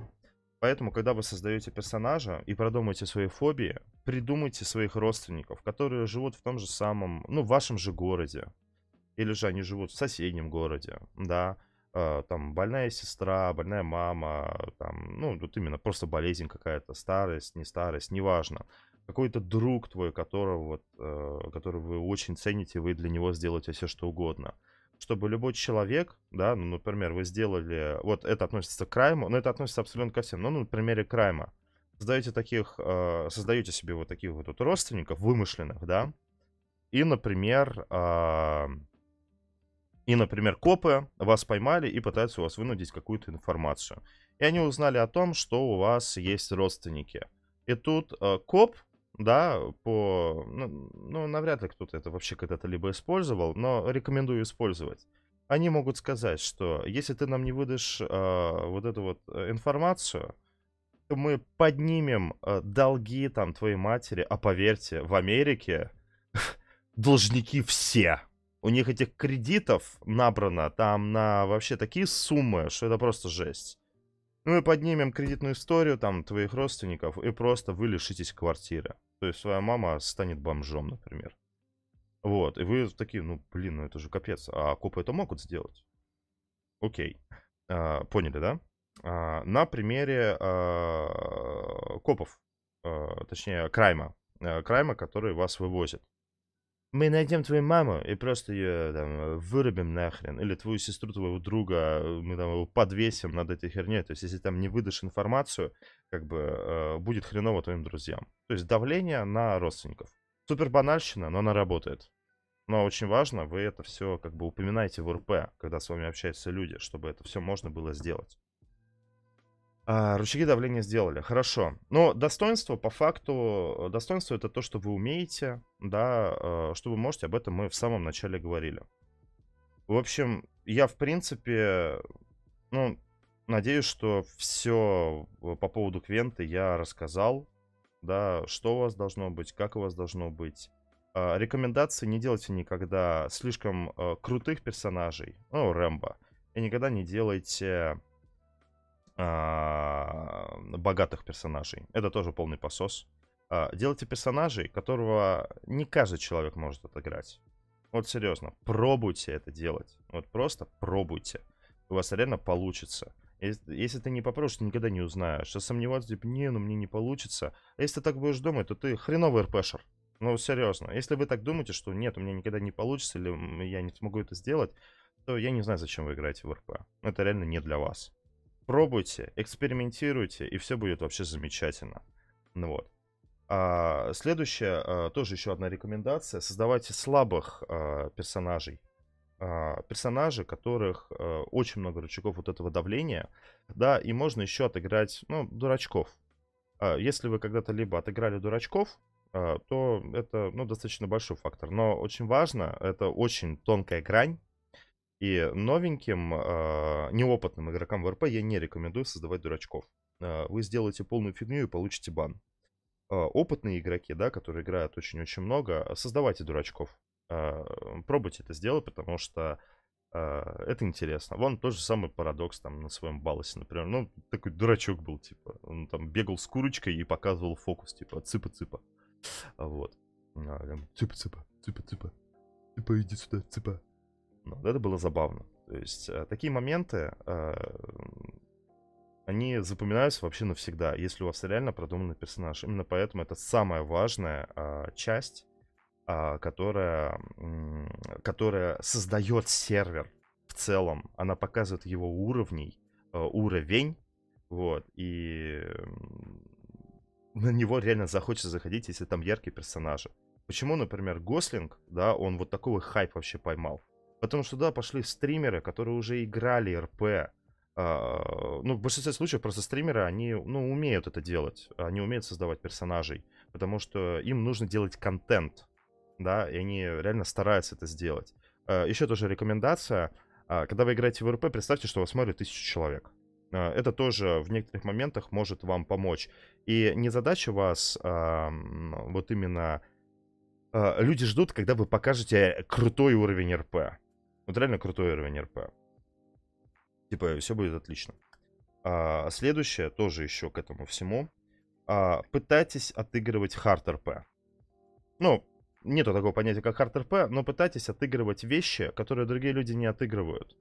Поэтому, когда вы создаете персонажа и продумаете свои фобии, придумайте своих родственников, которые живут в том же самом, ну, в вашем же городе. Или же они живут в соседнем городе, да. Э, там больная сестра, больная мама, там, ну, вот именно просто болезнь какая-то, старость, не старость, неважно. Какой-то друг твой, которого вот, э, который вы очень цените, вы для него сделаете все, что угодно чтобы любой человек, да, ну, например, вы сделали, вот это относится к крайму, но это относится абсолютно ко всем, ну, на примере крайма. Создаете таких, э, создаете себе вот таких вот, вот родственников вымышленных, да, и, например, э, и, например, копы вас поймали и пытаются у вас вынудить какую-то информацию. И они узнали о том, что у вас есть родственники. И тут э, коп да, по... Ну, ну, навряд ли кто-то это вообще когда-то либо использовал, но рекомендую использовать. Они могут сказать, что если ты нам не выдашь э, вот эту вот э, информацию, то мы поднимем э, долги там твоей матери, а поверьте, в Америке должники все. У них этих кредитов набрано там на вообще такие суммы, что это просто жесть. Мы поднимем кредитную историю там твоих родственников и просто вы лишитесь квартиры. То есть своя мама станет бомжом, например. Вот, и вы такие, ну, блин, ну это же капец. А копы это могут сделать? Окей. А, поняли, да? А, на примере а, копов, а, точнее, крайма. А, крайма, который вас вывозит. Мы найдем твою маму и просто ее там, вырубим нахрен. Или твою сестру, твоего друга, мы там его подвесим над этой херней. То есть, если там не выдашь информацию, как бы э, будет хреново твоим друзьям. То есть давление на родственников. Супер банальщина, но она работает. Но очень важно, вы это все как бы упоминаете в РП, когда с вами общаются люди, чтобы это все можно было сделать. А, рычаги давления сделали, хорошо. Но достоинство, по факту, достоинство это то, что вы умеете, да, э, что вы можете, об этом мы в самом начале говорили. В общем, я, в принципе, ну, Надеюсь, что все по поводу Квенты я рассказал. Да, что у вас должно быть, как у вас должно быть. А, рекомендации не делайте никогда слишком а, крутых персонажей. Ну, Рэмбо. И никогда не делайте богатых персонажей. Это тоже полный посос. А, делайте персонажей, которого не каждый человек может отыграть. Вот серьезно, пробуйте это делать. Вот просто пробуйте. У вас реально получится. Если, если ты не попробуешь, ты никогда не узнаешь. А сомневаться, типа, не, ну мне не получится. А если ты так будешь думать, то ты хреновый РПшер. Ну, серьезно. Если вы так думаете, что нет, у меня никогда не получится, или я не смогу это сделать, то я не знаю, зачем вы играете в РП. Это реально не для вас. Пробуйте, экспериментируйте, и все будет вообще замечательно. Ну вот. А, следующая, а, тоже еще одна рекомендация. Создавайте слабых а, персонажей. А, персонажи, которых а, очень много рычагов вот этого давления. Да, и можно еще отыграть, ну, дурачков. А, если вы когда-то либо отыграли дурачков, а, то это, ну, достаточно большой фактор. Но очень важно, это очень тонкая грань. И новеньким, а, неопытным игрокам в РП я не рекомендую создавать дурачков. А, вы сделаете полную фигню и получите бан. А, опытные игроки, да, которые играют очень-очень много, создавайте дурачков. Пробуйте это сделать, потому что это интересно. Вон тот же самый парадокс там на своем баласе, например. Ну, такой дурачок был, типа. Он там бегал с курочкой и показывал фокус, типа, цыпа-цыпа. Вот. Цыпа-цыпа, цыпа-цыпа. Цыпа, иди сюда, цыпа. Ну, это было забавно. То есть э, такие моменты, э, они запоминаются вообще навсегда, если у вас реально продуманный персонаж. Именно поэтому это самая важная а, часть, а, которая, которая создает сервер в целом. Она показывает его уровней, а, уровень, вот, и на него реально захочется заходить, если там яркие персонажи. Почему, например, Гослинг, да, он вот такой хайп вообще поймал? Потому что, да, пошли стримеры, которые уже играли РП, а, ну, в большинстве случаев просто стримеры, они, ну, умеют это делать. Они умеют создавать персонажей, потому что им нужно делать контент, да, и они реально стараются это сделать. А, Еще тоже рекомендация. А, когда вы играете в РП, представьте, что вас смотрит тысячу человек. Это тоже в некоторых моментах может вам помочь. И не задача вас вот именно... Люди ждут, когда вы покажете крутой уровень РП. Вот реально крутой уровень RP. Типа, все будет отлично. А, следующее, тоже еще к этому всему. А, пытайтесь отыгрывать hard RP. Ну, нету такого понятия, как hard RP, но пытайтесь отыгрывать вещи, которые другие люди не отыгрывают.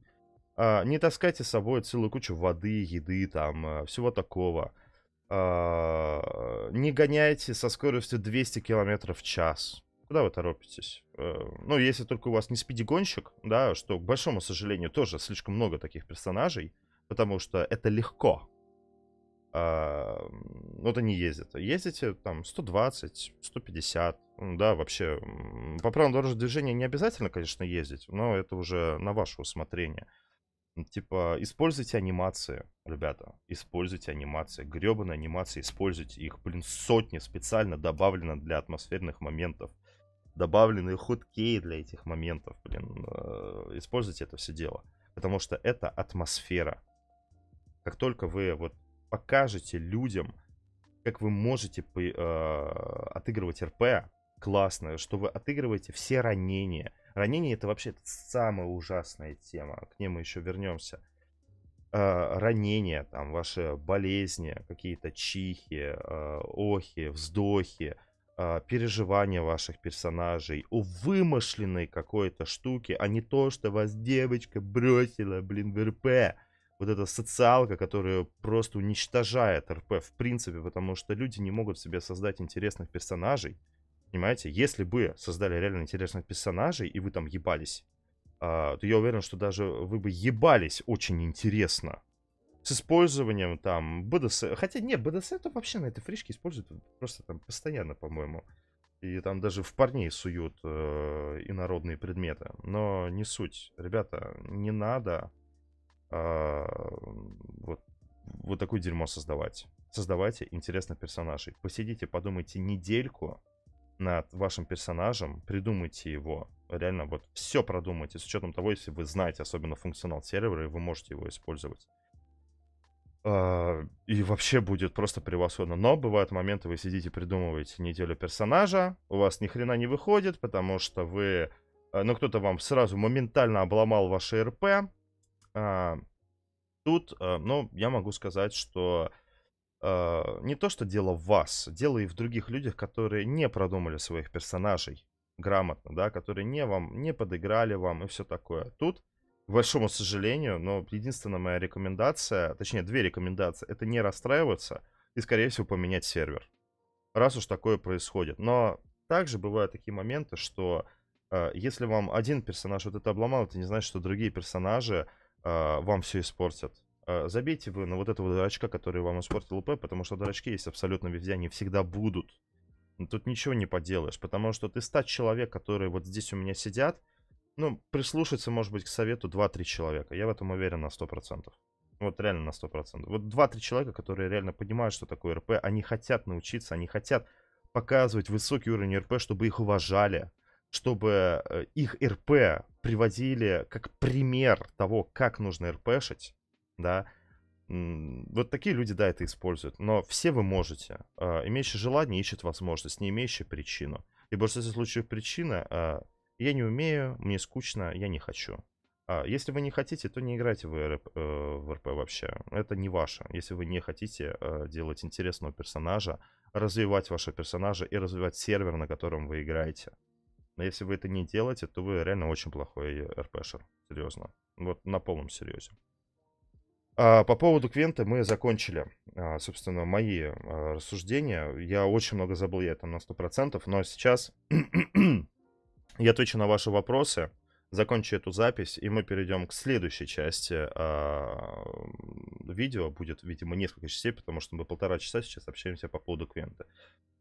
А, не таскайте с собой целую кучу воды, еды, там, э, всего такого. А, не гоняйте со скоростью 200 км в час. Куда вы торопитесь? Э, ну, если только у вас не спидигонщик, да, что, к большому сожалению, тоже слишком много таких персонажей, потому что это легко. Ну, это не ездит. Ездите там 120, 150, да, вообще. По правилам дорожного движения не обязательно, конечно, ездить, но это уже на ваше усмотрение. Типа, используйте анимации, ребята. Используйте анимации. Гребаные анимации, используйте их. Блин, сотни специально добавлено для атмосферных моментов добавленные ходкей для этих моментов, блин, э, используйте это все дело. Потому что это атмосфера. Как только вы вот покажете людям, как вы можете э, отыгрывать РП, классно, что вы отыгрываете все ранения. Ранения это вообще самая ужасная тема. К ней мы еще вернемся. Э, ранения, там, ваши болезни, какие-то чихи, э, охи, вздохи, э, переживания ваших персонажей, о вымышленной какой-то штуке, а не то, что вас девочка бросила, блин, в РП. Вот эта социалка, которая просто уничтожает РП в принципе, потому что люди не могут себе создать интересных персонажей. Понимаете, если бы создали реально интересных персонажей, и вы там ебались, э, то я уверен, что даже вы бы ебались очень интересно с использованием там БДС. Хотя нет, БДС это вообще на этой фришке используют просто там постоянно, по-моему. И там даже в парней суют э, инородные предметы. Но не суть. Ребята, не надо э, вот, вот такое дерьмо создавать. Создавайте интересных персонажей. Посидите, подумайте недельку над вашим персонажем, придумайте его. Реально вот все продумайте, с учетом того, если вы знаете особенно функционал сервера, и вы можете его использовать. А, и вообще будет просто превосходно. Но бывают моменты, вы сидите, придумываете неделю персонажа, у вас ни хрена не выходит, потому что вы... Э, ну, кто-то вам сразу моментально обломал ваше РП. А, Тут, ну, я могу сказать, что не то, что дело в вас, дело и в других людях, которые не продумали своих персонажей грамотно, да, которые не вам, не подыграли вам и все такое. Тут, большому сожалению, но единственная моя рекомендация, точнее, две рекомендации, это не расстраиваться и, скорее всего, поменять сервер. Раз уж такое происходит. Но также бывают такие моменты, что э, если вам один персонаж вот это обломал, это не значит, что другие персонажи э, вам все испортят. Э, забейте вы на вот этого дурачка, который вам испортил УП, потому что дурачки есть абсолютно везде, они всегда будут. Тут ничего не поделаешь, потому что ты 100 человек, которые вот здесь у меня сидят, ну, прислушаться, может быть, к совету 2-3 человека. Я в этом уверен на 100%. Вот реально на 100%. Вот 2-3 человека, которые реально понимают, что такое РП, они хотят научиться, они хотят показывать высокий уровень РП, чтобы их уважали, чтобы э, их РП приводили как пример того, как нужно РПшить, да, вот такие люди, да, это используют. Но все вы можете. А, имеющий желание ищет возможность, не имеющий причину. И в большинстве случаев причина а, «я не умею, мне скучно, я не хочу». А если вы не хотите, то не играйте в РП, э, в РП вообще. Это не ваше. Если вы не хотите делать интересного персонажа, развивать вашего персонажа и развивать сервер, на котором вы играете. Но если вы это не делаете, то вы реально очень плохой РПшер. Серьезно. Вот на полном серьезе. А, по поводу Квента мы закончили, а, собственно, мои а, рассуждения. Я очень много забыл, я это на 100%, но сейчас я отвечу на ваши вопросы, закончу эту запись, и мы перейдем к следующей части видео. Будет, видимо, несколько частей, потому что мы полтора часа сейчас общаемся по поводу Квента.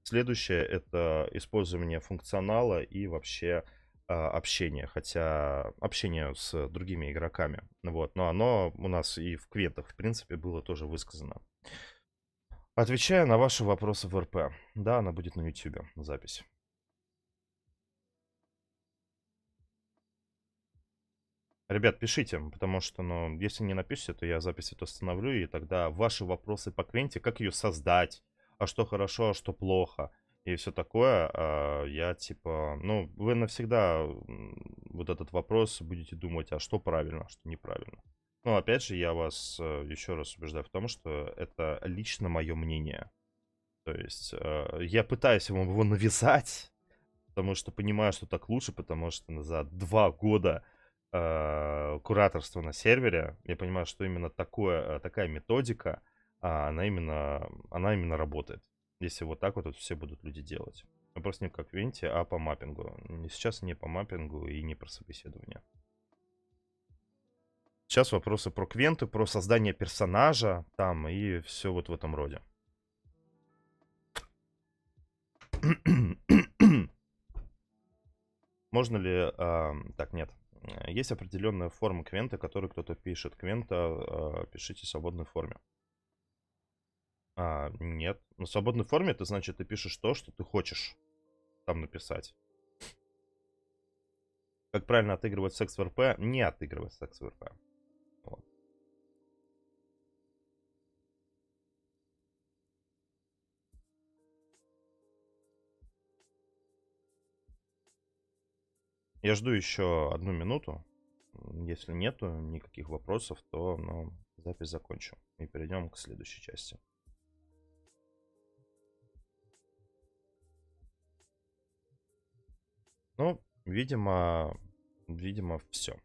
Следующее — это использование функционала и вообще а, общение, хотя общение с другими игроками. Вот, но оно у нас и в квентах, в принципе, было тоже высказано. Отвечая на ваши вопросы в РП. Да, она будет на YouTube, запись. Ребят, пишите, потому что, ну, если не напишите, то я запись эту остановлю, и тогда ваши вопросы по Квенте, как ее создать, а что хорошо, а что плохо – и все такое, а, я типа, ну, вы навсегда вот этот вопрос будете думать, а что правильно, а что неправильно. Но опять же, я вас э, еще раз убеждаю в том, что это лично мое мнение. То есть э, я пытаюсь вам его навязать, потому что понимаю, что так лучше, потому что за два года э, кураторства на сервере я понимаю, что именно такое, такая методика, а, она именно, она именно работает. Если вот так вот, вот все будут люди делать. Ну, просто не как Венте, а по маппингу. Сейчас не по маппингу и не про собеседование. Сейчас вопросы про квенты, про создание персонажа там и все вот в этом роде. Можно ли... Э, так, нет. Есть определенная форма квента, которую кто-то пишет. Квента э, пишите в свободной форме. А, нет. На свободной форме это значит, ты пишешь то, что ты хочешь там написать. Как правильно отыгрывать секс в РП? Не отыгрывать секс в РП. Я жду еще одну минуту. Если нету никаких вопросов, то ну, запись закончу. И перейдем к следующей части. Ну, видимо, видимо, все.